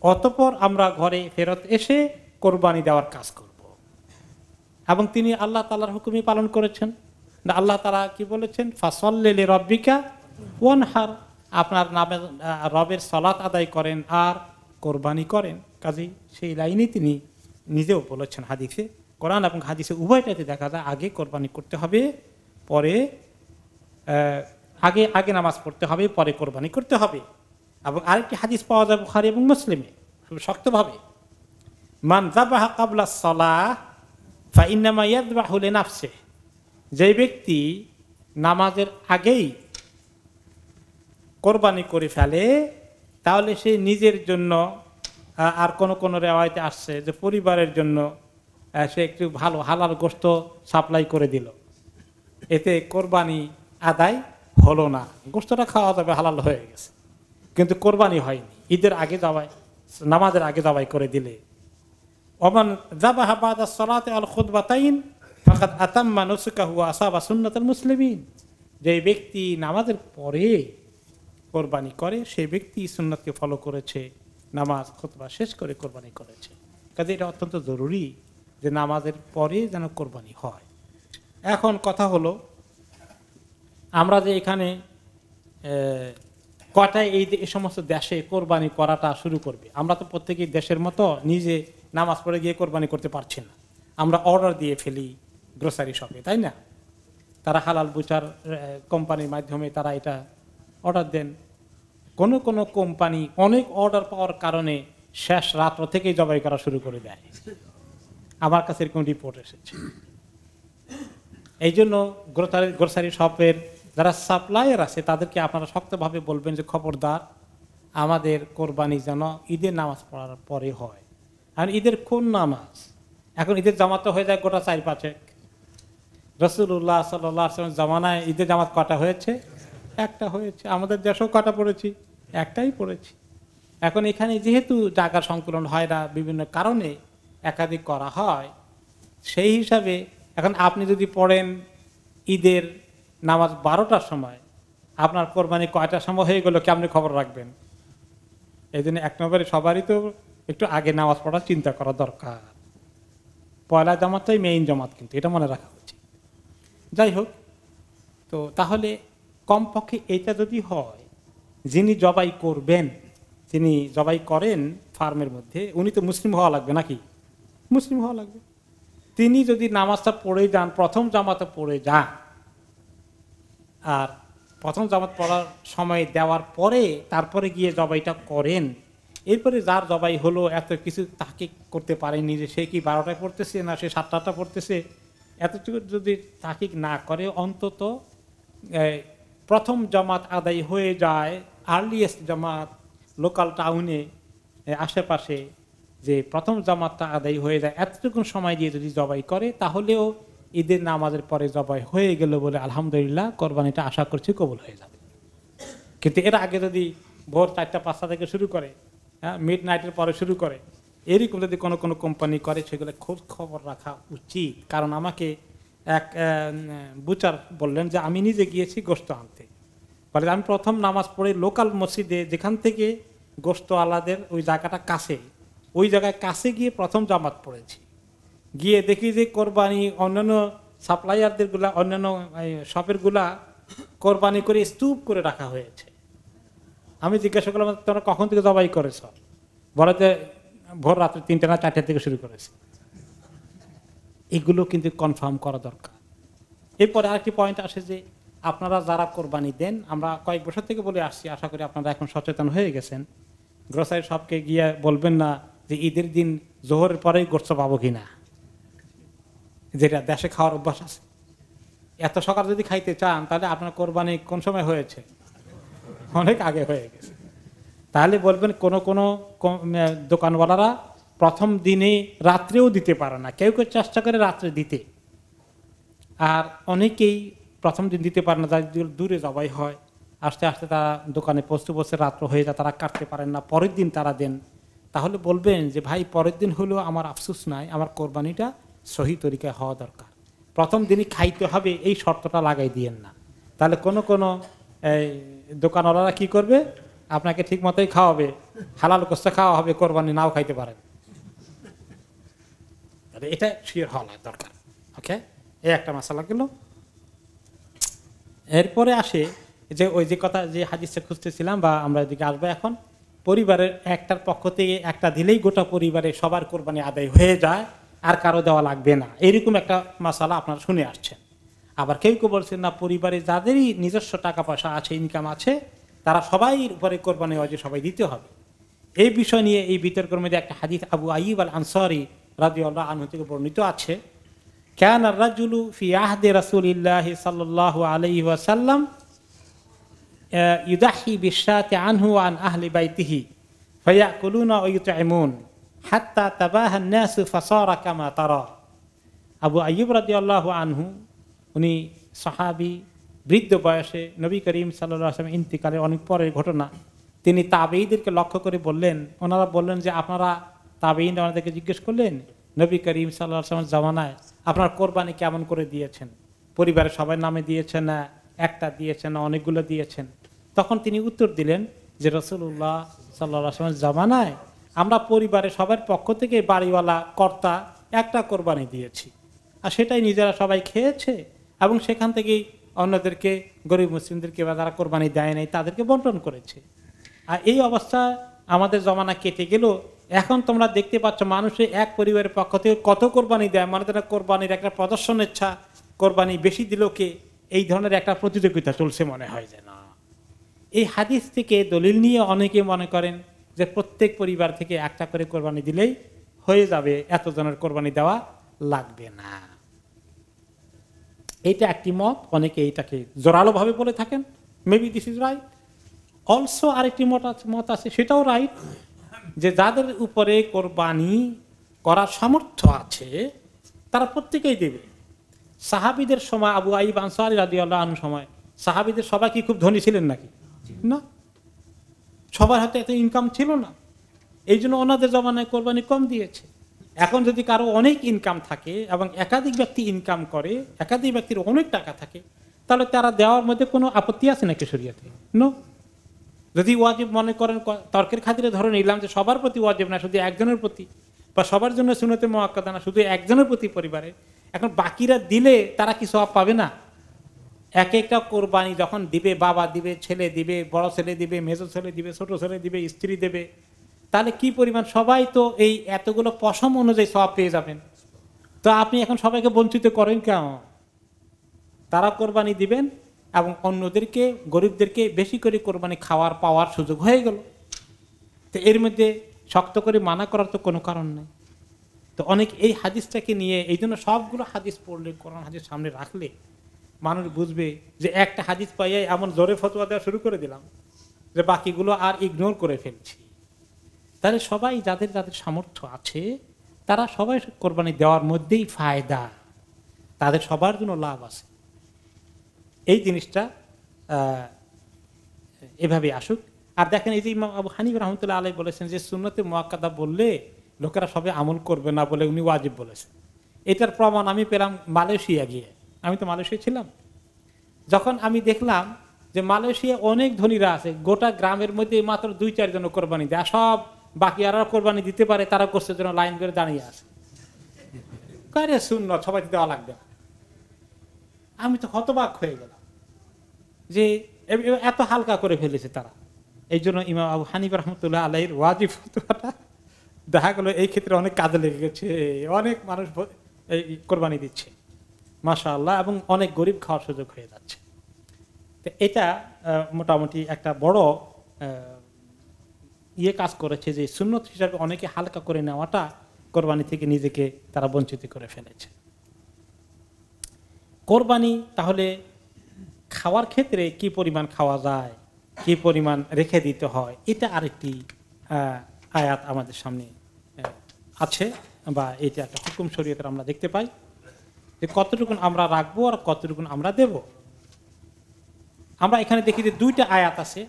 অতপর আমরা ঘরে ফেরত এসে কোরবানি দেওয়ার কাজ করব। এবং তিনি আল্লাহ তালার হুকুমি পালন করেছেন। আল্লাহ তালা কি বলেছেন? ফাসল্লেলে রব্বিকা ওয়ানহার। আপনার নামে রবের সলাত আদায় করেন আর কোরবানি করেন। কাজেই সেই লাইনে তিনি নিজেও বলেছেন হাদিসে। কোরআন এবং হাদিসে উভয়টাতে দেখা যায় আগে কোরবানি করতে হবে, পরে আগে আগে নামাজ পড়তে হবে, পরে কোরবানি করতে হবে। এবং আরেকটি হাদিস পাওয়া যায় বুখারি এবং মুসলিমে, খুব শক্তভাবে। মান যাবাহা কাবলা সলাহ ফা ইন্নামা ইয়াদবাহু লিনাফসি যে ব্যক্তি নামাজের আগেই কোরবানি করে ফেলে, তাহলে সে নিজের জন্য আর কোন কোনো রেওয়ায়তে আসছে যে পরিবারের জন্য সে একটু ভালো হালাল গোস্ত সাপ্লাই করে দিল। এতে কোরবানি আদায় হলো না। গোস্তটা খাওয়া যাবে, হালাল হয়ে গেছে। কিন্তু কোরবানি হয়নি। ঈদের আগে দাবাই নামাজের আগে দাবাই করে দিলে। ওমান জাবাহা বাদা সলাতে আল খুদবাতাইন ফাকাদ আতাম্মা নুসুকাহু আসাবা সুন্নাতুল মুসলিমিন। যে ব্যক্তি নামাজের পরে কোরবানি করে, সেই ব্যক্তি সুন্নাতকে ফলো করেছে, নামাজ, খুতবা শেষ করে কোরবানি করেছে। কাজে এটা অত্যন্ত জরুরি যে নামাজের পরে যেন কোরবানি হয়। এখন কথা হলো, আমরা যে এখানে কটায় এই সমস্ত দেশে কোরবানি করাটা শুরু করবে? আমরা তো প্রত্যেকেই দেশের মতো নিজে নামাজ পড়ে গিয়ে কোরবানি করতে পারছি না। আমরা অর্ডার দিয়ে ফেলি গ্রোসারি শপে তাই না? তারা হালাল বুচার কোম্পানির মাধ্যমে তারা এটা অর্ডার দেন। কোনো কোনো কোম্পানি অনেক অর্ডার পাওয়ার কারণে শেষ রাত্র থেকেই জবাই করা শুরু করে দেয়। আমার কাছে এরকম রিপোর্ট এসেছে। এই জন্য গ্রোসারি গ্রোসারি শপের যারা সাপ্লায়ার আছে, তাদেরকে আপনারা শক্তভাবে বলবেন যে, খবরদার, আমাদের কোরবানি যেন ঈদের নামাজ পড়ার পরে হয়। আর ঈদের কোন নামাজ? এখন ঈদের জামাত হয়ে যায় গোটা চার পাঁচেক। রসুল্লাহ সাল্লাম জামানায় ঈদের জামাত কটা হয়েছে? একটা হয়েছে। আমাদের দেশেও কটা পড়েছি? একটাই পড়েছি। এখন এখানে যেহেতু জায়গার সংকুলন হয় না, বিভিন্ন কারণে একাধিক করা হয়, সেই হিসাবে এখন আপনি যদি পড়েন ঈদের নামাজ বারোটার সময়, আপনার কোরবানি কয়টার সময় হয়ে গেল আপনি খবর রাখবেন? এই জন্য এক নম্বরে সবারই তো একটু আগে নামাজ পড়ার চিন্তা করা দরকার। পয়লা জামাতটাই মেইন জামাত কিন্তু, এটা মনে রাখা উচিত। যাই হোক, তো তাহলে কমপক্ষে এটা যদি হয় যিনি জবাই করবেন যিনি জবাই করেন ফার্মের মধ্যে উনি তো মুসলিম হওয়া লাগবে নাকি? মুসলিম হওয়া লাগবে। তিনি যদি নামাজটা পড়ে যান প্রথম জামাতে পড়ে যান আর প্রথম জামাত পড়ার সময় দেওয়ার পরে তারপরে গিয়ে জবাইটা করেন এরপরে যার জবাই হলো এত কিছু তাকে করতে পারেনি যে সে কি বারোটায় পড়তেছে না সে সাতটাটা পড়তেছে? এতটুকু যদি তাকিক না করে অন্তত প্রথম জামাত আদায় হয়ে যায় আর্লিয়েস্ট জামাত লোকাল টাউনে আশেপাশে যে প্রথম জামাতটা আদায় হয়ে যায়, এতটুকু সময় দিয়ে যদি জবাই করে, তাহলেও ঈদের নামাজের পরে জবাই হয়ে গেল বলে আলহামদুলিল্লাহ কোরবানিটা আশা করছি কবুল হয়ে যাবে। কিন্তু এর আগে যদি ভোর চারটা, পাঁচটা থেকে শুরু করে হ্যাঁ মিড নাইটের পরে শুরু করে, এরকম যদি কোনো কোনো কোম্পানি করে, সেগুলো খোঁজ খবর রাখা উচিত। কারণ আমাকে এক বুচার বললেন যে, আমি নিজে গিয়েছি গোস্ত আনতে। বলে, আমি প্রথম নামাজ পড়ে লোকাল মসজিদে, যেখান থেকে গোস্ত আলাদের ওই জায়গাটা কাছে, ওই জায়গায় কাছে গিয়ে প্রথম জামাত পড়েছি। গিয়ে দেখি যে, কোরবানি অন্যান্য সাপ্লাইয়ারদেরগুলা, অন্যান্য শপেরগুলা কোরবানি করে স্তূপ করে রাখা হয়েছে। আমি জিজ্ঞাসা করলাম, তোমরা কখন থেকে জবাই করেছ? বলে যে, ভোর রাত্রে তিনটে না চারটে থেকে শুরু করেছে। এগুলো কিন্তু কনফার্ম করা দরকার। এরপরে আরেকটি পয়েন্ট আসে যে, আপনারা যারা কোরবানি দেন, আমরা কয়েক বছর থেকে বলে আসছি, আশা করি আপনারা এখন সচেতন হয়ে গেছেন। গ্রোসারি শপকে গিয়ে বলবেন না যে, ঈদের দিন জোহরের পরেই গোস্ত পাবো কিনা? যেটা দেশে খাওয়ার অভ্যাস আছে। এত সকাল যদি খাইতে চান, তাহলে আপনার কোরবানি কোন সময় হয়েছে? অনেক আগে হয়ে গেছে। তাহলে বলবেন কোন কোন দোকানওয়ালারা প্রথম দিনে রাত্রেও দিতে পারে না। কেউ কেউ চেষ্টা করে রাত্রে দিতে। আর অনেকেই প্রথম দিন দিতে পারে না, যাদের দূরে জবাই হয়। আস্তে আস্তে তারা দোকানে পৌঁছতে পৌঁছতে রাত্র হয়ে যায়, তারা কাটতে পারেন না। পরের দিন তারা দেন। তাহলে বলবেন যে, ভাই, পরের দিন হলেও আমার আফসুস নাই, আমার কোরবানিটা সহি তরিকায় হওয়া দরকার। প্রথম দিনই খাইতে হবে, এই শর্তটা লাগাই দিয়েন না। তাহলে কোনো কোনো দোকানওয়ালারা কি করবে? আপনাকে ঠিক মতোই খাওয়াবে, হালাল কোস্তা খাওয়া হবে, কোরবানি নাও খাইতে পারেন। তাহলে এটা শিওর হওয়া দরকার ওকে এই একটা মশালা গেল। এরপরে আসে যে ওই যে কথা, যে হাদিসে খুঁজতেছিলাম বা আমরা এদিকে আসব এখন, পরিবারের একটার পক্ষ থেকে একটা দিলেই গোটা পরিবারে সবার কোরবানি আদায় হয়ে যায়, আর কারও দেওয়া লাগবে না। এরকম একটা মশালা আপনারা শুনে আসছেন। আবার কেউ কেউ বলছেন, না, পরিবারে যাদেরই নিজস্ব টাকা পয়সা আছে ইনকাম আছে, তারা সবাই উপরে কোরবানি ওয়াজি সবাই দিতে হবে। এই বিষয় নিয়ে এই বিতর্কের মধ্যে একটা হাদিস আবু আইব আল আনসারি রাজি আল্লাহ আনহু থেকে বর্ণিত আছে, কেন রাজুলু ফি আহদে রাসুলিল্লাহ সাল্লাহ আলি ওয়াসাল্লাম ইউদাহি বিশ্বাতে আনহু আন আহলি বাইতিহি ফয়া কুলুনা ওয়ুত এমন হাত্তা তাবাহান্নাসু ফসরা কামা তার। আবু আইব রাজি আল্লাহ আনহু, উনি সাহাবি, বৃদ্ধ বয়সে নবী করিম সাল্লাম ইন্তিকালের অনেক পরের ঘটনা। তিনি তাবেইদেরকে লক্ষ্য করে বললেন, ওনারা বললেন যে, আপনারা তাবেইন আমাদেরকে জিজ্ঞেস করলেন, নবী করিম সাল্লাহ জামানায় আপনার কোরবানি কেমন করে দিয়েছেন? পরিবারের সবাই নামে দিয়েছেন না, একটা দিয়েছেন না, অনেকগুলো দিয়েছেন? তখন তিনি উত্তর দিলেন যে রসুল্লাহ সাল্লাহ জামানায় আমরা পরিবারের সবার পক্ষ থেকে বাড়িওয়ালা, কর্তা একটা কোরবানি দিয়েছি। আর সেটাই নিজেরা সবাই খেয়েছে এবং সেখান থেকেই অন্যদেরকে, গরিব মুসলিমদেরকে বা যারা কোরবানি দেয় নাই, তাদেরকে বন্টন করেছে। আর এই অবস্থা আমাদের জমানা কেটে গেল এখন তোমরা দেখতে পাচ্ছ মানুষের এক পরিবারের পক্ষ থেকে কত কোরবানি দেয়। মানে তারা কোরবানির একটা প্রদর্শন ইচ্ছা, কোরবানি বেশি দিল কে? এই ধরনের একটা প্রতিযোগিতা চলছে মনে হয় যে না এই হাদিস থেকে দলিল নিয়ে অনেকে মনে করেন যে প্রত্যেক পরিবার থেকে একটা করে কোরবানি দিলেই হয়ে যাবে, এতজনের কোরবানি দেওয়া লাগবে না। এটা একটি মত, অনেকে এইটাকে জোরালোভাবে বলে থাকেন। Maybe this is right also আরেকটি মত মত আছে, সেটাও রাইট যে যাদের উপরে কোরবানি করার সামর্থ্য আছে, তারা প্রত্যেকেই দেবে। সাহাবিদের সময় আবু আইব আনসারি রাজি আল্লাহ সময়, সাহাবিদের সবাই কি খুব ধনী ছিলেন নাকি? না। সবার হাতে এত ইনকাম ছিল না। এই জন্য ওনাদের জমানায় কোরবানি কম দিয়েছে। এখন যদি কারও অনেক ইনকাম থাকে এবং একাধিক ব্যক্তি ইনকাম করে, একাধিক ব্যক্তির অনেক টাকা থাকে, তাহলে তারা দেওয়ার মধ্যে কোনো আপত্তি আছে নাকি শরীয়তে? নো যদি ওয়াজিব মনে করেন তর্কের খাতিরে ধরে নিলাম যে সবার প্রতি ওয়াজিব না, শুধু একজনের প্রতি বা সবার জন্য শুনতে মোয়াক্কাদা না, শুধু একজনের প্রতি পরিবারে। এখন বাকিরা দিলে তারা কি সব পাবে না? এক একটা কোরবানি যখন দিবে, বাবা দিবে, ছেলে দিবে, বড় ছেলে দিবে, মেজো ছেলে দিবে, ছোট ছেলে দিবে, স্ত্রী দেবে, তাহলে কি পরিমাণ? সবাই তো এই এতগুলো পশম অনুযায়ী সব পেয়ে যাবেন। তো আপনি এখন সবাইকে বঞ্চিত করেন কেন? তারা কোরবানি দিবেন এবং অন্যদেরকে, গরিবদেরকে বেশি করে কোরবানি খাওয়ার পাওয়ার সুযোগ হয়ে গেল। তো এর মধ্যে শক্ত করে মানা করার তো কোনো কারণ নেই। তো অনেক এই হাদিসটাকে নিয়ে, এই জন্য সবগুলো হাদিস পড়লে, কোরআন হাদিস সামনে রাখলে মানুষ বুঝবে যে একটা হাদিস পাইয়ে এমন জোরে ফতোয়া দেওয়া শুরু করে দিলাম যে বাকিগুলো আর ইগনোর করে ফেলছি। তাহলে সবাই যাদের যাদের সামর্থ্য আছে, তারা সবাই কোরবানি দেওয়ার মধ্যেই ফায়দা। তাদের সবার জন্য লাভ আছে। এই জিনিসটা এভাবে আসুক। আর দেখেন, এই যে ইমাম আবু হানিফ রহমতুল্লাহ আলাই বলেছেন যে, সুন্নতে মোয়াক্কাদা বললে লোকেরা সবে আমল করবে না বলে উনি ওয়াজিব বলেছেন। এটার প্রমাণ আমি পেলাম মালয়েশিয়া গিয়ে। আমি তো মালয়েশিয়া ছিলাম। যখন আমি দেখলাম যে মালয়েশিয়া অনেক ধনীরা আছে, গোটা গ্রামের মধ্যে মাত্র দুই চারজন কোরবানি দেয় সব বাকি আর কোরবানি দিতে পারে, তারা করছে জন্য লাইন করে দাঁড়িয়ে আছে। কারে শূন্য সবাই দেওয়া লাগবে আমি তো হতবাক হয়ে গেলাম। যে এত হালকা করে ফেলেছে তারা। এই জন্য ইমাম আবু হানিফ রহমতুল্লাহ আলাইর ওয়াজিব ফতোয়াটা দেখা গেলো, এই ক্ষেত্রে অনেক কাজে লেগে গেছে, অনেক মানুষ এই কোরবানি দিচ্ছে। মাশা আল্লাহ এবং অনেক গরিব খাওয়ার সুযোগ হয়ে যাচ্ছে। তো এটা মোটামুটি একটা বড় ইয়ে কাজ করেছে যে সুন্নত হিসাবে অনেকে হালকা করে নেওয়াটা কোরবানি থেকে নিজেকে তারা বঞ্চিত করে ফেলেছে। কোরবানি তাহলে খাওয়ার ক্ষেত্রে কি পরিমাণ খাওয়া যায়? কি পরিমাণ রেখে দিতে হয়? এটা আরেকটি আয়াত আমাদের সামনে আছে বা এটা একটা হুকুম শরীয়তের আমরা দেখতে পাই যে কতটুকুন আমরা রাখব আর কতটুকুন আমরা দেব। আমরা এখানে দেখি যে দুইটা আয়াত আছে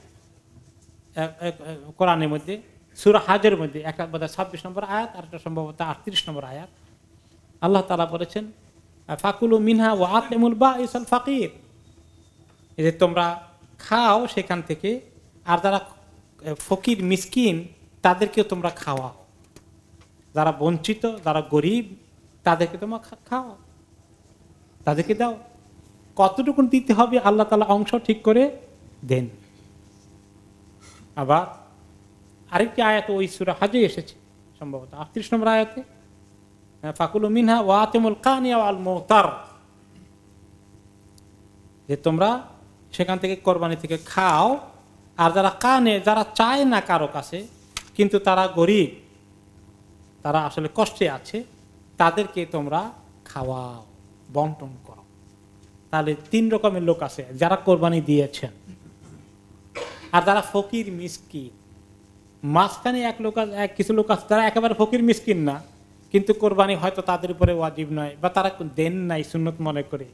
কোরআনের মধ্যে, সুরা হাজের মধ্যে, একটা বোধ ছাব্বিশ নম্বর আয়াত, আর একটা সম্ভবত আটত্রিশ নম্বর আয়াত। আল্লাহ তালা বলেছেন ফাকুলু মিনহা ও আতেমুল বা ইসাল ফাকির। যে তোমরা খাও সেখান থেকে, আর যারা ফকির, মিসকিন, তাদেরকেও তোমরা খাওয়াও। যারা বঞ্চিত, যারা গরিব, তাদেরকে তোমরা খাও তাদেরকে দাও। কতটুকু দিতে হবে আল্লাহ তালা অংশ ঠিক করে দেন। আবার আরেকটি আয়াত ওই সুরা হাজে এসেছে, সম্ভবত আটত্রিশ নম্বর আয়াতে। ফাকুল মিনহা ওয়াতেমুল কানিয়া আল মোতার। যে তোমরা সেখান থেকে কোরবানি থেকে খাও। আর যারা কানে, যারা চায় না কারও কাছে, কিন্তু তারা গরিব, তারা আসলে কষ্টে আছে, তাদেরকে তোমরা খাওয়াও, বন্টন করো। তাহলে তিন রকমের লোক আছে যারা কোরবানি দিয়েছেন। আর যারা ফকির, মিসকিন। মাঝখানে এক লোক এক কিছু লোক আছে তারা একেবারে ফকির, মিসকিন না, কিন্তু কোরবানি হয়তো তাদের উপরে ওয়াজিব নয়, বা তারা দেন নাই সুন্নত মনে করে।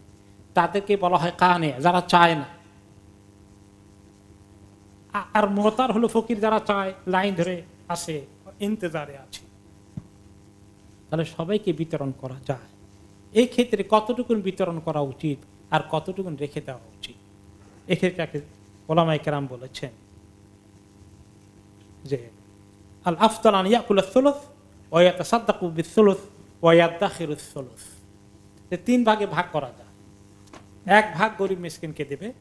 তাদেরকে বলা হয় কানে, যারা চায় না। আর মোতার হলো ফকির যারা চায়, লাইন ধরে আসে, ইন্তজারে আছে। তাহলে সবাইকে বিতরণ করা যায়। এই ক্ষেত্রে কতটুকুন বিতরণ করা উচিত আর কতটুকুন রেখে দেওয়া উচিত? এক্ষেত্রে ওলামাই কেরাম বলেছেন যে, আল আফতাল আন ইয়াকুল সুলুস ওয়াত সাদ্দাকু বিসুলুস ওয়াত দাখির যে তিন ভাগে ভাগ করা যায়। এক ভাগ গরিব মিসকিনকে দেবে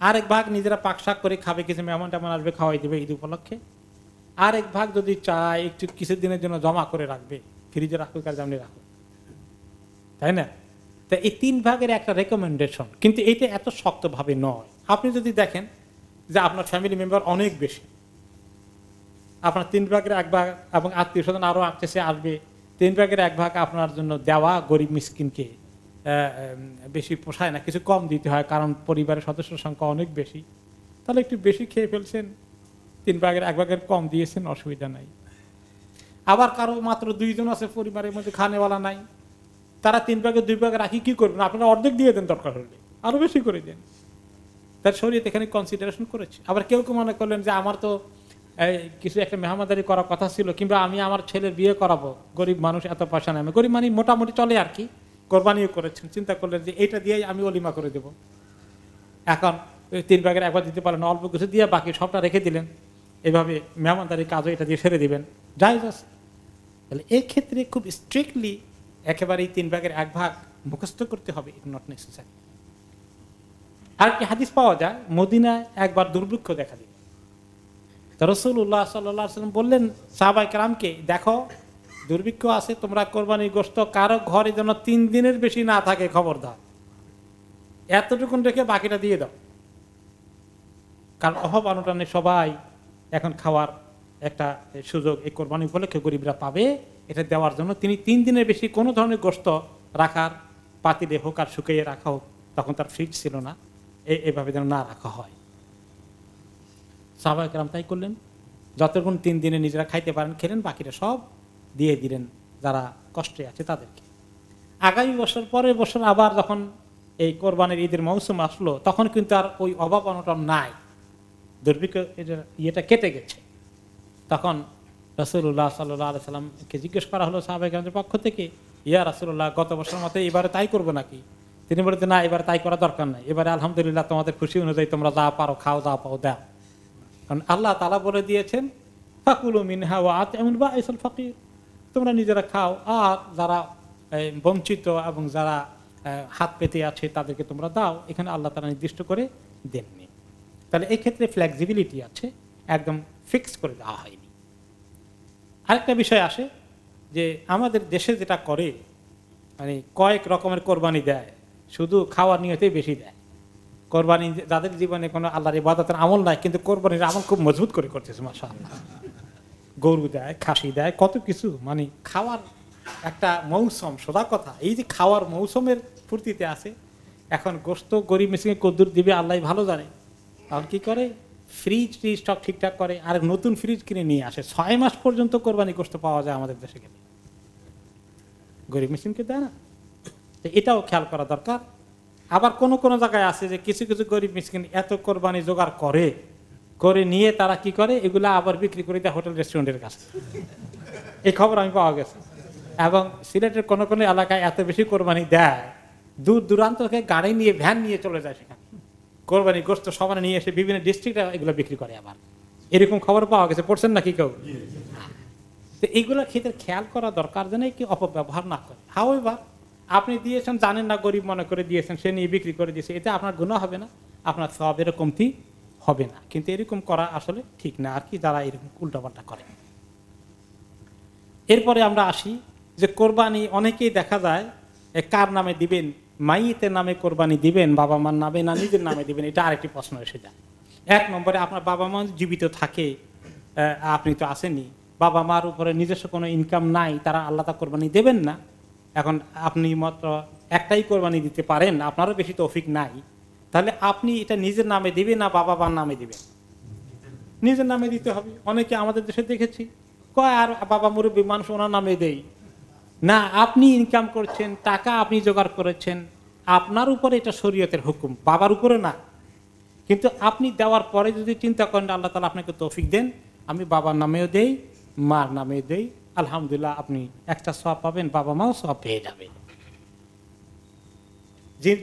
আরেক ভাগ নিজেরা পাক শাক করে খাবে, কিছু মেহমান টেমন আসবে, খাওয়াই দেবে ঈদ উপলক্ষে। আরেক ভাগ যদি চায়, একটু কিছুদিনের জন্য জমা করে রাখবে ফ্রিজে রাখুক আর জামনি রাখুক। তাই না? তা এই তিন ভাগের একটা রেকমেন্ডেশন কিন্তু এটা এত শক্তভাবে নয়। আপনি যদি দেখেন যে আপনার ফ্যামিলি মেম্বার অনেক বেশি, আপনার তিন ভাগের এক ভাগ এবং আত্মীয় স্বজন আরও আসতেছে আসবে, তিন ভাগের এক ভাগ আপনার জন্য দেওয়া গরিব মিসকিনকে বেশি পোষায় না, কিছু কম দিতে হয়, কারণ পরিবারের সদস্যের সংখ্যা অনেক বেশি। তাহলে একটু বেশি খেয়ে ফেলছেন, তিন ভাগের, এক ভাগের কম দিয়েছেন, অসুবিধা নাই। আবার কারও মাত্র দুইজন আছে পরিবারের মধ্যে, খানেওয়ালা নাই, তারা তিন ভাগে, দুই ভাগে রাখি কি করবেন? আপনারা অর্ধেক দিয়ে দেন দরকার হলে, আরও বেশি করে দেন। তার শরীর এখানে কনসিডারেশন করেছে। আবার কেউ কেউ মনে করলেন যে, আমার তো কিছু একটা মেহমাদারি করার কথা ছিল, কিংবা আমি আমার ছেলের বিয়ে করাবো, গরিব মানুষ এত পয়সা নেবে গরিব মানে মোটামুটি চলে আর কি। কোরবানিও করেছেন, চিন্তা করলেন যে এটা দিয়েই আমি অলিমা করে দেব। এখন তিন ভাগের একবার দিতে পারলেন অল্প কিছু দিয়ে বাকি সবটা রেখে দিলেন। এভাবে মেহমানদারি কাজও এটা দিয়ে সেরে দিবেন। যাই আছে। তাহলে ক্ষেত্রে খুব স্ট্রিক্টলি একেবারেই তিন ভাগের এক ভাগ মুখস্থ করতে হবে ইট নট নেসেসারি আর কি হাদিস পাওয়া যায়, মদিনায় একবার দুর্ভিক্ষ দেখা দিল। রসুল্লাহ সাল্লাম বললেন সাহাবাই কালামকে দেখো দুর্ভিক্ষ আছে, তোমরা কোরবানি গোস্ত কারও ঘরে যেন তিন দিনের বেশি না থাকে, খবরদার। এতটুকুন রেখে বাকিটা দিয়ে দাও। কারণ অভাব অনটনে সবাই এখন খাওয়ার একটা সুযোগ এই কোরবানি উপলক্ষে গরিবরা পাবে, এটা দেওয়ার জন্য তিনি তিন দিনের বেশি কোনো ধরনের গোস্ত রাখার পাতিলে হোক আর শুকিয়ে রাখা হোক, তখন তার ফ্রিজ ছিল না। এভাবে যেন না রাখা হয়। সাহবাহিক রাম তাই করলেন। যতক্ষণ তিন দিনে নিজেরা খাইতে পারেন, খেলেন বাকিটা সব দিয়ে দিলেন যারা কষ্টে আছে তাদেরকে। আগামী বছর, পরের বছর আবার যখন এই কোরবানির ঈদের মৌসুম আসলো, তখন কিন্তু আর ওই অভাব অনটন নাই। দুর্ভিক্ষ ইয়েটা কেটে গেছে। তখন রসুল্লাহ সাল্লাহ সাল্লামকে জিজ্ঞেস করা হলো সাহাবাহিকের পক্ষ থেকে, ইয়া রাসুল্লাহ গত বছর মতো এবারে তাই করব নাকি? তিনি বলতে না, এবার তাই করা দরকার নাই। এবারে আলহামদুলিল্লাহ তোমাদের খুশি অনুযায়ী তোমরা যা পারো খাও, যা পাও দাও। কারণ আল্লাহ তালা বলে দিয়েছেন, ফাকুলু মিনহা ওয়া আত এমন বা ফকির। তোমরা নিজেরা খাও। আর যারা বঞ্চিত এবং যারা হাত পেতে আছে, তাদেরকে তোমরা দাও। এখানে আল্লাহ তারা নির্দিষ্ট করে দেননি। তাহলে এই ক্ষেত্রে ফ্লেক্সিবিলিটি আছে, একদম ফিক্স করে দেওয়া হয়নি। আরেকটা বিষয় আসে, যে আমাদের দেশে যেটা করে মানে কয়েক রকমের কোরবানি দেয়। শুধু খাওয়ার নিয়তেই বেশি দেয়। কোরবানি যাদের জীবনে কোনো আল্লাহর ইবাদতের আমল নাই, কিন্তু কোরবানির আমল খুব মজবুত করে করতেছে মাসা গরু দেয়, খাসি দেয়, কত কিছু মানে খাওয়ার একটা মৌসুম, সোজা কথা। এই যে খাওয়ার মৌসুমের ফুর্তিতে আছে, এখন গোস্ত গরিব মেশিনে কদ্দুর দিবে, আল্লাহ ভালো জানে। তখন কি করে? ফ্রিজ ট্রিজ সব ঠিকঠাক করে, আর নতুন ফ্রিজ কিনে নিয়ে আসে। ছয় মাস পর্যন্ত কোরবানি গোস্ত পাওয়া যায় আমাদের দেশে গেলে। গরিব মেশিনকে দেয় না? তো এটাও খেয়াল করা দরকার। আবার কোন কোন জায়গায় আছে যে কিছু কিছু গরিব মিসকিন এত কোরবানি জোগাড় করে করে নিয়ে তারা কি করে? এগুলা আবার বিক্রি করে দেয় হোটেল, রেস্টুরেন্টের কাছে। এই খবর আমি পাওয়া গেছে। এবং সিলেটের কোনো কোনো এলাকায় এত বেশি কোরবানি দেয়, দূর দূরান্ত থেকে গাড়ি নিয়ে, ভ্যান নিয়ে চলে যায় সেখানে। কোরবানি গোস্ত সমানে নিয়ে এসে বিভিন্ন ডিস্ট্রিক্টে এগুলো বিক্রি করে আবার। এরকম খবর পাওয়া গেছে। পড়ছেন নাকি কেউ? তো এইগুলো ক্ষেত্রে খেয়াল করা দরকার যেন কি অপব্যবহার না করে। হাও এবার আপনি দিয়েছেন, জানেন না, গরিব মনে করে দিয়েছেন, সে নিয়ে বিক্রি করে দিয়েছে। এতে আপনার গুণ হবে না। আপনার সব এরকমটি হবে না। কিন্তু এরকম করা আসলে ঠিক না। আর কি যারা এরকম উল্টাপাল্টা করে। এরপরে আমরা আসি যে কোরবানি অনেকেই দেখা যায় কার নামে দিবেন? মাইয়েতের নামে কোরবানি দিবেন, বাবা মার নামে না নিজের নামে দিবেন? এটা আরেকটি প্রশ্ন এসে যায়। এক নম্বরে আপনার বাবা মা জীবিত থাকে আপনি তো আসেনি বাবা মার উপরে নিজস্ব কোনো ইনকাম নাই, তারা আল্লাহ তা কোরবানি দেবেন না। এখন আপনি মাত্র একটাই কোরবানি দিতে পারেন, আপনারও বেশি তৌফিক নাই। তাহলে আপনি এটা নিজের নামে দিবেন না বাবা মার নামে দিবেন? নিজের নামে দিতে হবে। অনেকে আমাদের দেশে দেখেছি, কয়, আর বাবা মুরব্বী, মানুষ ওনার নামে দেই। না, আপনি ইনকাম করছেন, টাকা আপনি জোগাড় করেছেন, আপনার উপরে এটা শরীয়তের হুকুম, বাবার উপরে না। কিন্তু আপনি দেওয়ার পরে যদি চিন্তা করেন আল্লাহ তালা আপনাকে তৌফিক দেন, আমি বাবার নামেও দেই, মার নামেও দেই, আলহামদুলিল্লাহ আপনি একটা সব পাবেন, বাবা মাও সব পেয়ে যাবে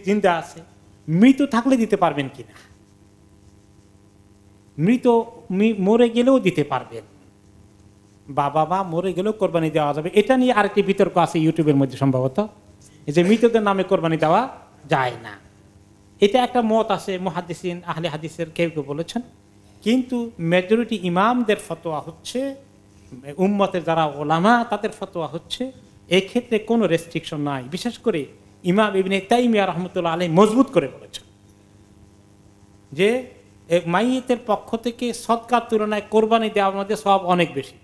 চিন্তা আছে। মৃত থাকলে দিতে পারবেন কিনা? মৃত মরে গেলেও দিতে পারবেন। বাবা মা মরে গেলেও কোরবানি দেওয়া যাবে। এটা নিয়ে আরেকটি বিতর্ক আছে ইউটিউবের মধ্যে সম্ভবত, যে মৃতদের নামে কোরবানি দেওয়া যায় না। এটা একটা মত আছে মহাদিসিন আহলে হাদিসের, কেউ কেউ বলেছেন। কিন্তু মেজরিটি ইমামদের ফতোয়া হচ্ছে, উম্মতের যারা ওলামা, তাদের ফতোয়া হচ্ছে, এক্ষেত্রে কোনো রেস্ট্রিকশন নাই। বিশেষ করে ইমাম ইবনে তাইমিয়া রহমতুল্লাহ আলী মজবুত করে বলেছেন যে মাইয়েতের পক্ষ থেকে সৎকার তুলনায় কোরবানি দেওয়ার মধ্যে সব অনেক বেশি।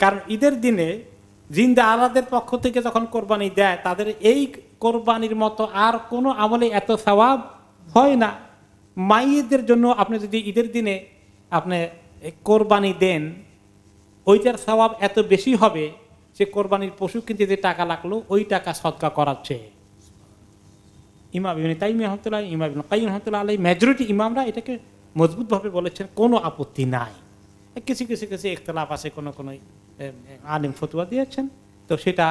কারণ ঈদের দিনে জিন্দা আলাদের পক্ষ থেকে যখন কোরবানি দেয়, তাদের এই কোরবানির মতো আর কোনো আমলে এত স্বভাব হয় না। মাইয়েদের জন্য আপনি যদি ঈদের দিনে আপনি কোরবানি দেন, ওইটার স্বভাব এত বেশি হবে যে কোরবানির পশু কিনতে যে টাকা লাগল, ওই টাকা সৎকা করাচ্ছে ইমাম ইবিন তাইম রহমতুল্লাহ, ইমাম ইবিন কাইম রহমতুল্লাহ আলাই মেজরিটি ইমামরা এটাকে মজবুতভাবে বলেছেন, কোনো আপত্তি নাই। কিছু কিছু কিছু ইখতলাফ আছে, কোনো কোনো আলিম ফতুয়া দিয়েছেন। তো সেটা,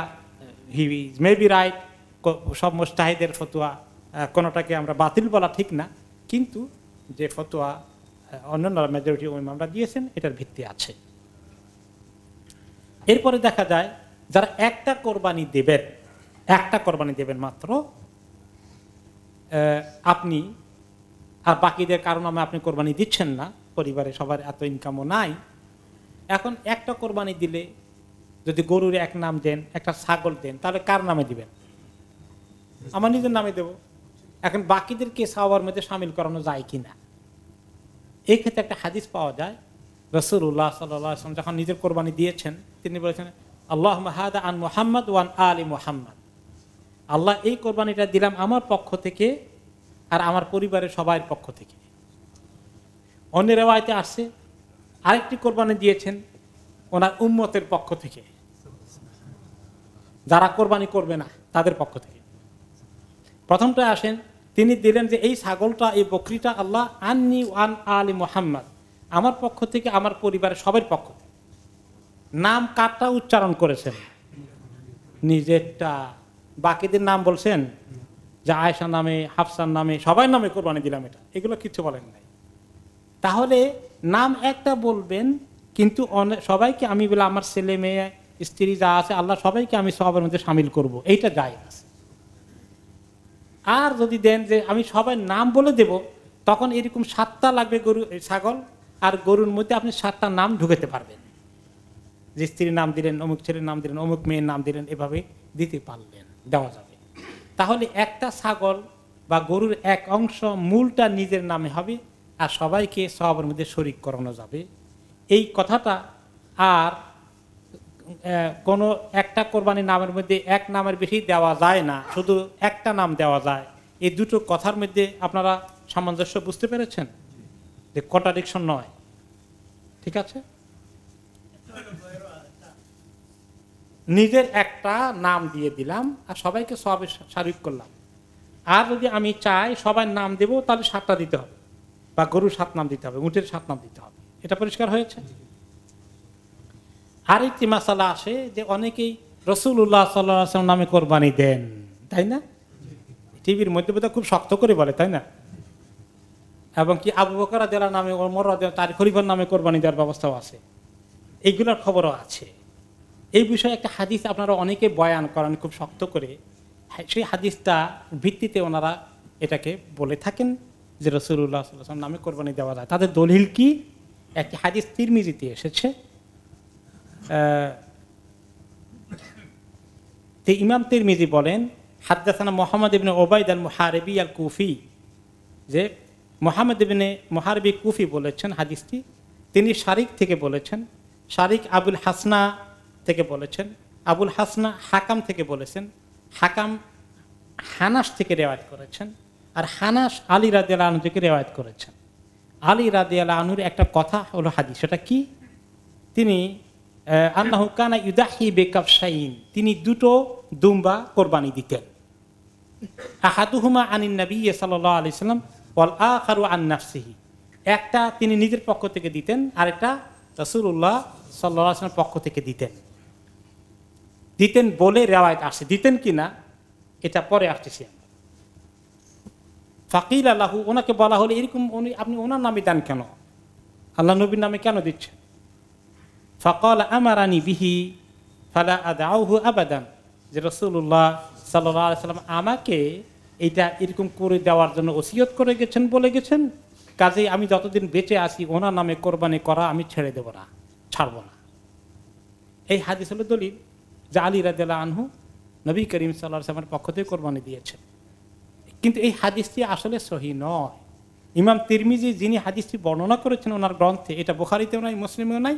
হি মে বি রাইট সব মোস্তাহিদের ফতুয়া কোনোটাকে আমরা বাতিল বলা ঠিক না। কিন্তু যে ফতোয়া অন্যান্য মেজরিটি আমরা দিয়েছেন, এটার ভিত্তি আছে। এরপরে দেখা যায় যারা একটা কোরবানি দেবেন, একটা কোরবানি দেবেন মাত্র আপনি আর বাকিদের কারণ আমি আপনি কোরবানি দিচ্ছেন না, পরিবারে সবার এত ইনকামও নাই। এখন একটা কোরবানি দিলে যদি গরুর এক নাম দেন, একটা ছাগল দেন, তাহলে কার নামে দিবেন? আমার নিজের নামে দেব। এখন বাকিদেরকে সাওয়ার মধ্যে সামিল করানো যায় কি না? এই ক্ষেত্রে একটা হাদিস পাওয়া যায়। রসুল্লাহ সাল্লাম যখন নিজের কোরবানি দিয়েছেন, তিনি বলেছেন আল্লাহ মাহাদা আন মোহাম্মদ ওয়ান আলী মোহাম্মদ। আল্লাহ এই কোরবানিটা দিলাম আমার পক্ষ থেকে আর আমার পরিবারের সবাইয়ের পক্ষ থেকে। অন্য রেওয়ায়তে আসছে, আরেকটি কোরবানি দিয়েছেন ওনার উম্মতের পক্ষ থেকে। যারা কোরবানি করবে না, তাদের পক্ষ থেকে। প্রথমটা আসেন, তিনি দিলেন যে এই ছাগলটা, এই বকরিটা আল্লাহ আন্নি ওয়ান আলী মোহাম্মদ, আমার পক্ষ থেকে, আমার পরিবারের সবার পক্ষ থেকে। নাম কারটা উচ্চারণ করেছেন। নিজেরটা, বাকিদের নাম বলছেন, যে আয়সা নামে, হাফসার নামে সবাই নামে কোরবানি দিলাম এটা। এগুলো কিছু বলেন নাই। তাহলে নাম একটা বলবেন, কিন্তু সবাইকে আমি বলে আমার ছেলে মেয়ে, স্ত্রী যা আছে, আল্লাহ সবাইকে আমি সবার মধ্যে সামিল করব। এইটা যায় আছে আর যদি দেন যে আমি সবাই নাম বলে দেব, তখন এরকম সাতটা লাগবে গরু ছাগল, আর গরুর মধ্যে আপনি সাতটা নাম ঢুকাতে পারবেন। যে স্ত্রীর নাম দিলেন, অমুক ছেলের নাম দিলেন, অমুক মেয়ের নাম দিলেন, এভাবে দিতে পারলেন, দেওয়া যাবে। তাহলে একটা ছাগল বা গরুর এক অংশ মূলটা নিজের নামে হবে আর সবাইকে সবার মধ্যে শরিক করানো যাবে। এই কথাটা আর কোনো একটা কোরবানির নামের মধ্যে এক নামের বেশি দেওয়া যায় না, শুধু একটা নাম দেওয়া যায়। এই দুটো কথার মধ্যে আপনারা সামঞ্জস্য বুঝতে পেরেছেন? যে কন্ট্রাডিকশন নয়। ঠিক আছে? নিজের একটা নাম দিয়ে দিলাম আর সবাইকে সবে শারিক করলাম। আর যদি আমি চাই সবার নাম দেব, তাহলে সাতটা দিতে হবে। বা গরুর সাত নাম দিতে হবে, উটের সাত নাম দিতে হবে। এটা পরিষ্কার হয়েছে? আরেকটি মাসালা আসে যে অনেকেই রসুল্লাহ সাল্লাম নামে কোরবানি দেন, তাই না? টিভির মধ্যে বোধহয় খুব শক্ত করে বলে, তাই না? এবং কি আবু বকরা জেলা নামে, ওমর তার খলিফার নামে কোরবানি দেওয়ার ব্যবস্থাও আছে। এইগুলোর খবরও আছে। এই বিষয়ে একটা হাদিস আপনারা অনেকে বয়ান করেন খুব শক্ত করে। হ্যাঁ, সেই হাদিসটা ভিত্তিতে ওনারা এটাকে বলে থাকেন যে রসুল্লাহ সাল্লাম নামে কোরবানি দেওয়া যায়। তাদের দলিল কি? একটি হাদিস তিরমিজিতে এসেছে। তো ইমাম তিরমিজি বলেন হাদ্দাসানা মোহাম্মদ ইবনে ওবায়দ আল মুহারেবি আল কুফি যে মোহাম্মদ ইবনে মোহারবি কুফি বলেছেন হাদিসটি। তিনি শারিক থেকে বলেছেন শারিক আবুল হাসনা থেকে বলেছেন, আবুল হাসনা হাকাম থেকে বলেছেন, হাকাম হানাস থেকে রেওয়ায়ত করেছেন, আর হানাস আলী রাদিয়াল আনু থেকে রেওয়ায়ত করেছেন। আলী রাদিয়াল আনুর একটা কথা হলো হাদিস, সেটা কি? তিনি আন্নাহু কানা ইউদাহি বেকাফসাইন তিনি দুটো দুম্বা কোরবানি দিতেন। আহাদুহুমা আনিন নবী সাল্লাহ আলি সাল্লাম ওয়াল আখারু আন নাফসিহি। একটা তিনি নিজের পক্ষ থেকে দিতেন আর একটা রসুল্লাহ সাল্লাহ আসলামের পক্ষ থেকে দিতেন। দিতেন বলে রেওয়ায়ত আসে দিতেন কি না? এটা পরে আসতেছি আমরা। ফাকিল আল্লাহু, ওনাকে বলা হলে, এরকম উনি, আপনি ওনার নামে দেন কেন? আল্লাহ নবীর নামে কেন দিচ্ছেন? ফকল আমারানি বিহি, ফালা আদাউহু আবাদান। যে রসুল্লাহ সাল্লাহ সাল্লাম আমাকে এটা এরকম করে দেওয়ার জন্য ওসিয়ত করে গেছেন বলে গেছেন কাজে আমি যতদিন বেঁচে আছি, ওনার নামে কোরবানি করা আমি ছেড়ে দেব না, ছাড়ব না। এই হাদিস হলো দলিল। যে আলী রাদিয়াল্লাহ আনহু নবী করিম সাল্লাহ সাল্লামের পক্ষ থেকে কোরবানি দিয়েছেন। কিন্তু এই হাদিসটি আসলে সহি নয়। ইমাম তিরমিজি যিনি হাদিসটি বর্ণনা করেছেন ওনার গ্রন্থে, এটা বোখারিতেও নাই, মুসলিমেও নাই,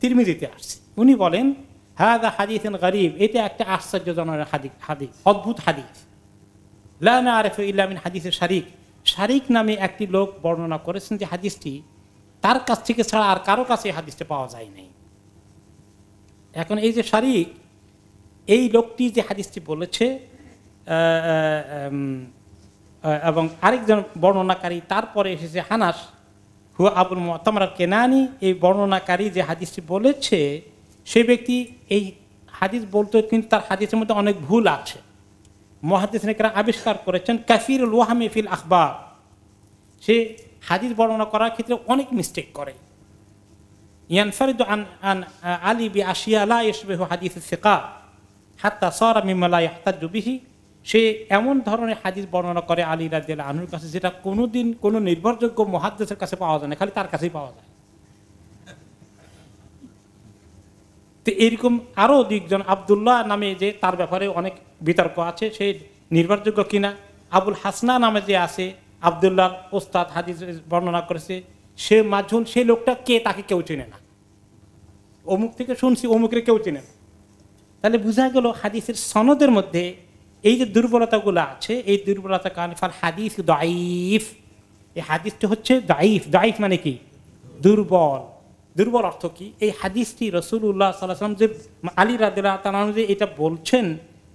তিরমিজিতে আসছে। উনি বলেন হ্যাঁ দা হাদিস গরিব এটা একটা আশ্চর্যজনক হাদিস হাদিস, অদ্ভুত হাদিস। লানা আরেফ ইল্লামিন হাদিসের শারিক। শারিক নামে একটি লোক বর্ণনা করেছেন যে হাদিসটি তার কাছ থেকে ছাড়া আর কারও কাছে হাদিসটা পাওয়া যায় নাই। এখন এই যে শারিক এই লোকটি যে হাদিসটি বলেছে এবং আরেকজন বর্ণনাকারী তারপরে এসেছে হানাস, হুয়া আবুল মতামরা কেনানি, এই বর্ণনাকারী যে হাদিসটি বলেছে সে ব্যক্তি এই হাদিস বলতে কিন্তু তার হাদিসের মধ্যে অনেক ভুল আছে। মহাদিস আবিষ্কার করেছেন কাফির ওয়াহামি ফিল আখবার। সে হাদিস বর্ণনা করার ক্ষেত্রে অনেক মিস্টেক করে। ইয়ানফারিদ আন আন আলী বি আশিয়া লা ইসবেহ হাদিস সিকা হাত্তা সর আমি মিমালা ইয়াহতাজু জুবিহি সে এমন ধরনের হাদিস বর্ণনা করে আলী রাজিয়াল আনুর কাছে যেটা কোনোদিন কোনো নির্ভরযোগ্য মহাদ্দেশের কাছে পাওয়া যায় না, খালি তার কাছেই পাওয়া যায়। তো এরকম আরও দুইজন, আবদুল্লাহ নামে যে তার ব্যাপারে অনেক বিতর্ক আছে, সে নির্ভরযোগ্য কিনা, আবুল হাসনা নামে যে আছে আবদুল্লাহ ওস্তাদ হাদিস বর্ণনা করেছে, সে মাঝুল সেই লোকটা কে তাকে কেউ চেনে না। অমুক থেকে শুনছি, অমুকের কেউ চেনে না। তাহলে বোঝা গেল হাদিসের সনদের মধ্যে এই যে দুর্বলতাগুলো আছে, এই দুর্বলতা কারণে ফল হাদিস দাইফ এই হাদিসটি হচ্ছে দাইফ দাইফ মানে কি? দুর্বল। দুর্বল অর্থ কি? এই হাদিসটি রসুল্লাহ সাল্লাম যে আলী রাদিল্লাহ তালাম যে এটা বলছেন,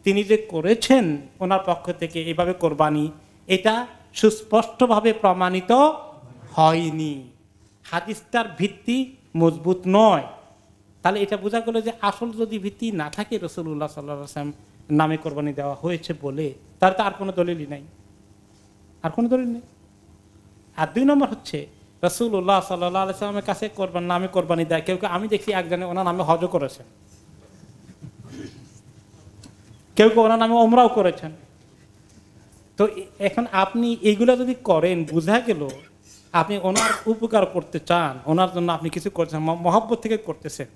তিনি যে করেছেন, ওনার পক্ষ থেকে এভাবে কোরবানি, এটা সুস্পষ্টভাবে প্রমাণিত হয়নি। হাদিসটার ভিত্তি মজবুত নয়। তাহলে এটা বোঝা গেল যে আসল যদি ভিত্তি না থাকে রসুল্লাহ সাল্লাম নামে কোরবানি দেওয়া হয়েছে বলে তার তো আর কোনো দলিলই নাই। আর কোনো দলিল নেই। আর দুই নম্বর হচ্ছে, রসুল্লাহ সাল্লাহ সাল্লামের কাছে কোরবান, নামে কোরবানি দেয়। কেউ আমি দেখি একজনে ওনার নামে হজ করেছেন। কেউ কেউ ওনার নামে ওমরাও করেছেন। তো এখন আপনি এইগুলো যদি করেন, বোঝা গেল আপনি ওনার উপকার করতে চান, ওনার জন্য আপনি কিছু করছেন মহব্বত থেকে করতেছেন।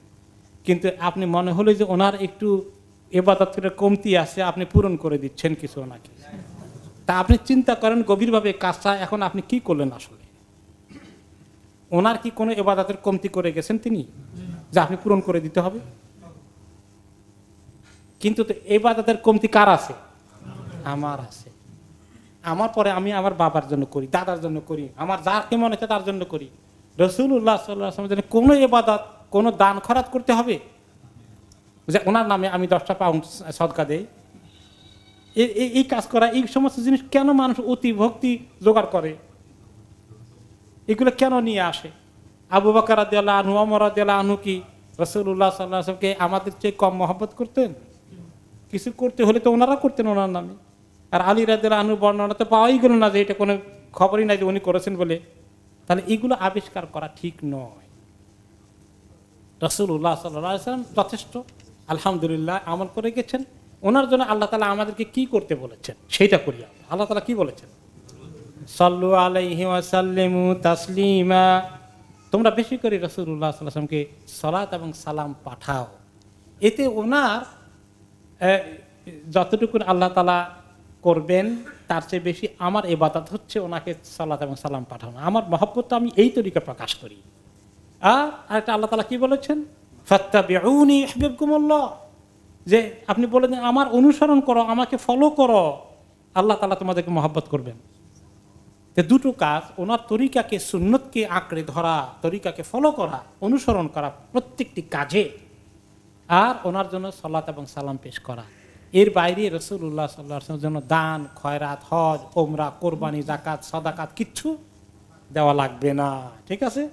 কিন্তু আপনি মনে হলো যে ওনার একটু এবাদতের কমতি আছে, আপনি পূরণ করে দিচ্ছেন কিছু ওনাকে। তা আপনি চিন্তা করেন গভীরভাবে কাজটা এখন আপনি কি করলেন আসলে? ওনার কি কোনো এবাদাতের কমতি করে গেছেন তিনি? যে আপনি পূরণ করে দিতে হবে। কিন্তু তো এবাদতের কমতি কার আছে? আমার আছে। আমার পরে আমি আমার বাবার জন্য করি, দাদার জন্য করি, আমার যাকে মনে হচ্ছে তার জন্য করি। রসুল্লাহ সাল্লামের জন্য কোনো এবাদত কোনো দান খরাত করতে হবে? যে ওনার নামে আমি দশটা পাউন্ড সদকা দেই। এই কাজ করা, এই সমস্ত জিনিস কেন মানুষ অতি ভক্তি জোগাড় করে? এগুলো কেন নিয়ে আসে? আবু বাকার আদিয়াল্লাহ আনহু অমর আদিয়াল্লাহ আনহু কি রসুল্লাহ সাল্লাহকে আমাদের চেয়ে কম মহব্বত করতেন? কিছু করতে হলে তো ওনারা করতেন ওনার নামে। আর আলী রাজের আনু বর্ণনা তো পাওয়াই গেল না যে এটা কোনো খবরই নাই যে উনি করেছেন বলে। তাহলে এগুলো আবিষ্কার করা ঠিক নয়। রসুল্লাহ সাল্লাম যথেষ্ট আলহামদুলিল্লাহ আমল করে গেছেন। ওনার জন্য আল্লাহ তালা আমাদেরকে কি করতে বলেছেন? সেইটা করি আল্লাহ তালা কি বলেছেন? সাল্লু আলাইহি ওয়াসাল্লিমু তাসলিমা। তোমরা বেশি করে রসুল্লাহ সাল্লামকে সলাত এবং সালাম পাঠাও। এতে ওনার যতটুকু আল্লাহ তালা করবেন, তার চেয়ে বেশি আমার এবাদত হচ্ছে ওনাকে সালাত এবং সালাম পাঠানো। আমার মহব্বতটা আমি এই তরিকা প্রকাশ করি। আর আরেকটা আল্লাহ তালা কি বলেছেন? ফত্তা বেউনি হেবকুমল্লাহ যে আপনি বলে দেন আমার অনুসরণ করো, আমাকে ফলো করো। আল্লাহ তালা তোমাদেরকে মহব্বত করবেন। তো দুটো কাজ, ওনার তরিকাকে, সুন্নতকে আঁকড়ে ধরা, তরিকাকে ফলো করা, অনুসরণ করা প্রত্যেকটি কাজে, আর ওনার জন্য সলাত এবং সালাম পেশ করা। এর বাইরে রসুল্লাহ সাল্লাহ জন্য দান, খয়রাত, হজ ওমরা কোরবানি জাকাত সদাকাত কিচ্ছু দেওয়া লাগবে না। ঠিক আছে?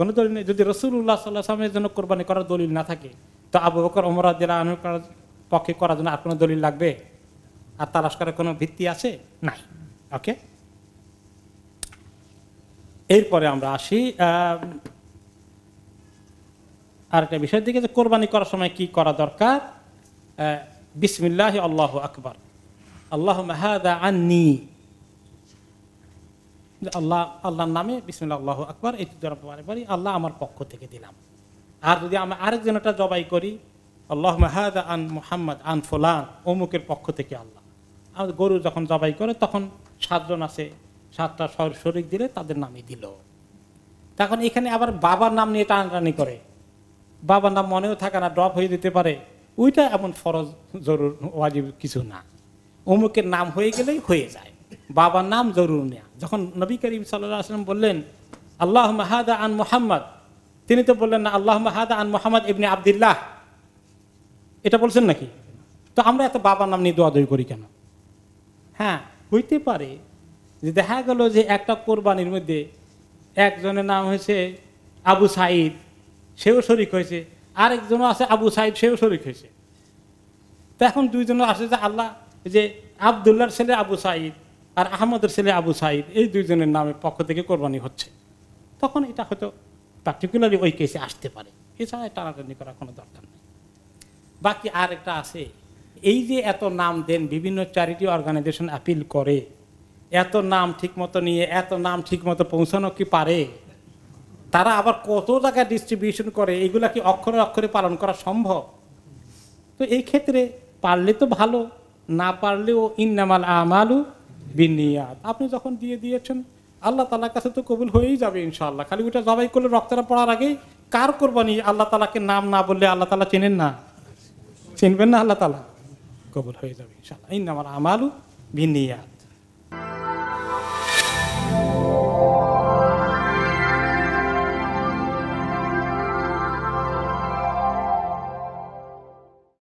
কোনো দলিল নেই। যদি রসুল্লাহ সাল্লাহ সালামের জন্য কোরবানি করার দলিল না থাকে, তো আবু বকর ওমরা জেলা আনু করার পক্ষে করার জন্য আর কোনো দলিল লাগবে? আর তালাশ করার কোনো ভিত্তি আছে? নাই। ওকে? এরপরে আমরা আসি আর একটা বিষয়ের দিকে, যে কোরবানি করার সময় কি করা দরকার? বিসমিল্লাহ আল্লাহ আকবর। আল্লাহ মাহাদা আন্নি আল্লাহ, আল্লাহর নামে বিসমিল্লা আল্লাহ আকবর, এই পারি আল্লাহ আমার পক্ষ থেকে দিলাম। আর যদি আমরা আরেকজনটা জবাই করি আল্লাহ মাহাদা আন মোহাম্মদ, আন ফুলান, অমুকের পক্ষ থেকে আল্লাহ। আমাদের গরু যখন জবাই করে, তখন সাতজন আছে, সাতটা শরিক দিলে তাদের নামই দিল। তখন এখানে আবার বাবার নাম নিয়ে টানাটানি করে। বাবার নাম মনেও থাকে না, ড্রপ হয়ে দিতে পারে। ওইটা এমন ফরজ, জরুর, ওয়াজিব কিছু না। অমুকের নাম হয়ে গেলেই হয়ে যায়। বাবার নাম জরুর নেয়া। যখন নবী করিম সাল্লাম বললেন আল্লাহ মাহাদা আন মোহাম্মদ তিনি তো বললেন না আল্লাহ মাহাদা আন মোহাম্মদ ইবনে আবদুল্লাহ এটা বলছেন নাকি? তো আমরা এত বাবার নাম নিয়ে দোয়াদই করি কেন? হ্যাঁ হইতে পারে যে দেখা গেল যে একটা কোরবানির মধ্যে একজনের নাম হয়েছে আবু সাইদ সেও শরিক হয়েছে। আরেকজনও আছে আবু সাইদ সেও শরিক হয়েছে। তো এখন দুইজনও আসে যে আল্লাহ, যে আবদুল্লাহর ছেলে আবু সাইদ আর আহমদের ছেলে আবু সাইদ, এই দুইজনের নামে পক্ষ থেকে কোরবানি হচ্ছে। তখন এটা হয়তো পার্টিকুলারলি ওই কেসে আসতে পারে। এছাড়া টানাটানি করার কোনো দরকার নেই। বাকি আর একটা আছে, এই যে এত নাম দেন, বিভিন্ন চ্যারিটি অর্গানাইজেশন আপিল করে, এত নাম ঠিকমতো নিয়ে, এত নাম ঠিকমতো পৌঁছানো কি পারে? তারা আবার কত টাকা ডিস্ট্রিবিউশন করে, এগুলা কি অক্ষরে অক্ষরে পালন করা সম্ভব? তো এই ক্ষেত্রে পারলে তো ভালো, না পারলেও ইন্নামাল আমালু বিনিয়াত আপনি যখন দিয়ে দিয়েছেন, আল্লাহ তালার কাছে তো কবুল হয়েই যাবে ইনশাল্লাহ খালি ওইটা জবাই করলে রক্তটা পড়ার আগেই কার কোরবানি? আল্লাহ তালাকে নাম না বললে আল্লাহ তালা চেনেন না? চিনবেন না আল্লাহ তালা কবুল হয়ে যাবে ইনশাল্লাহ ইনশাআল্লাহ। আমার আমালু বিনিয়াত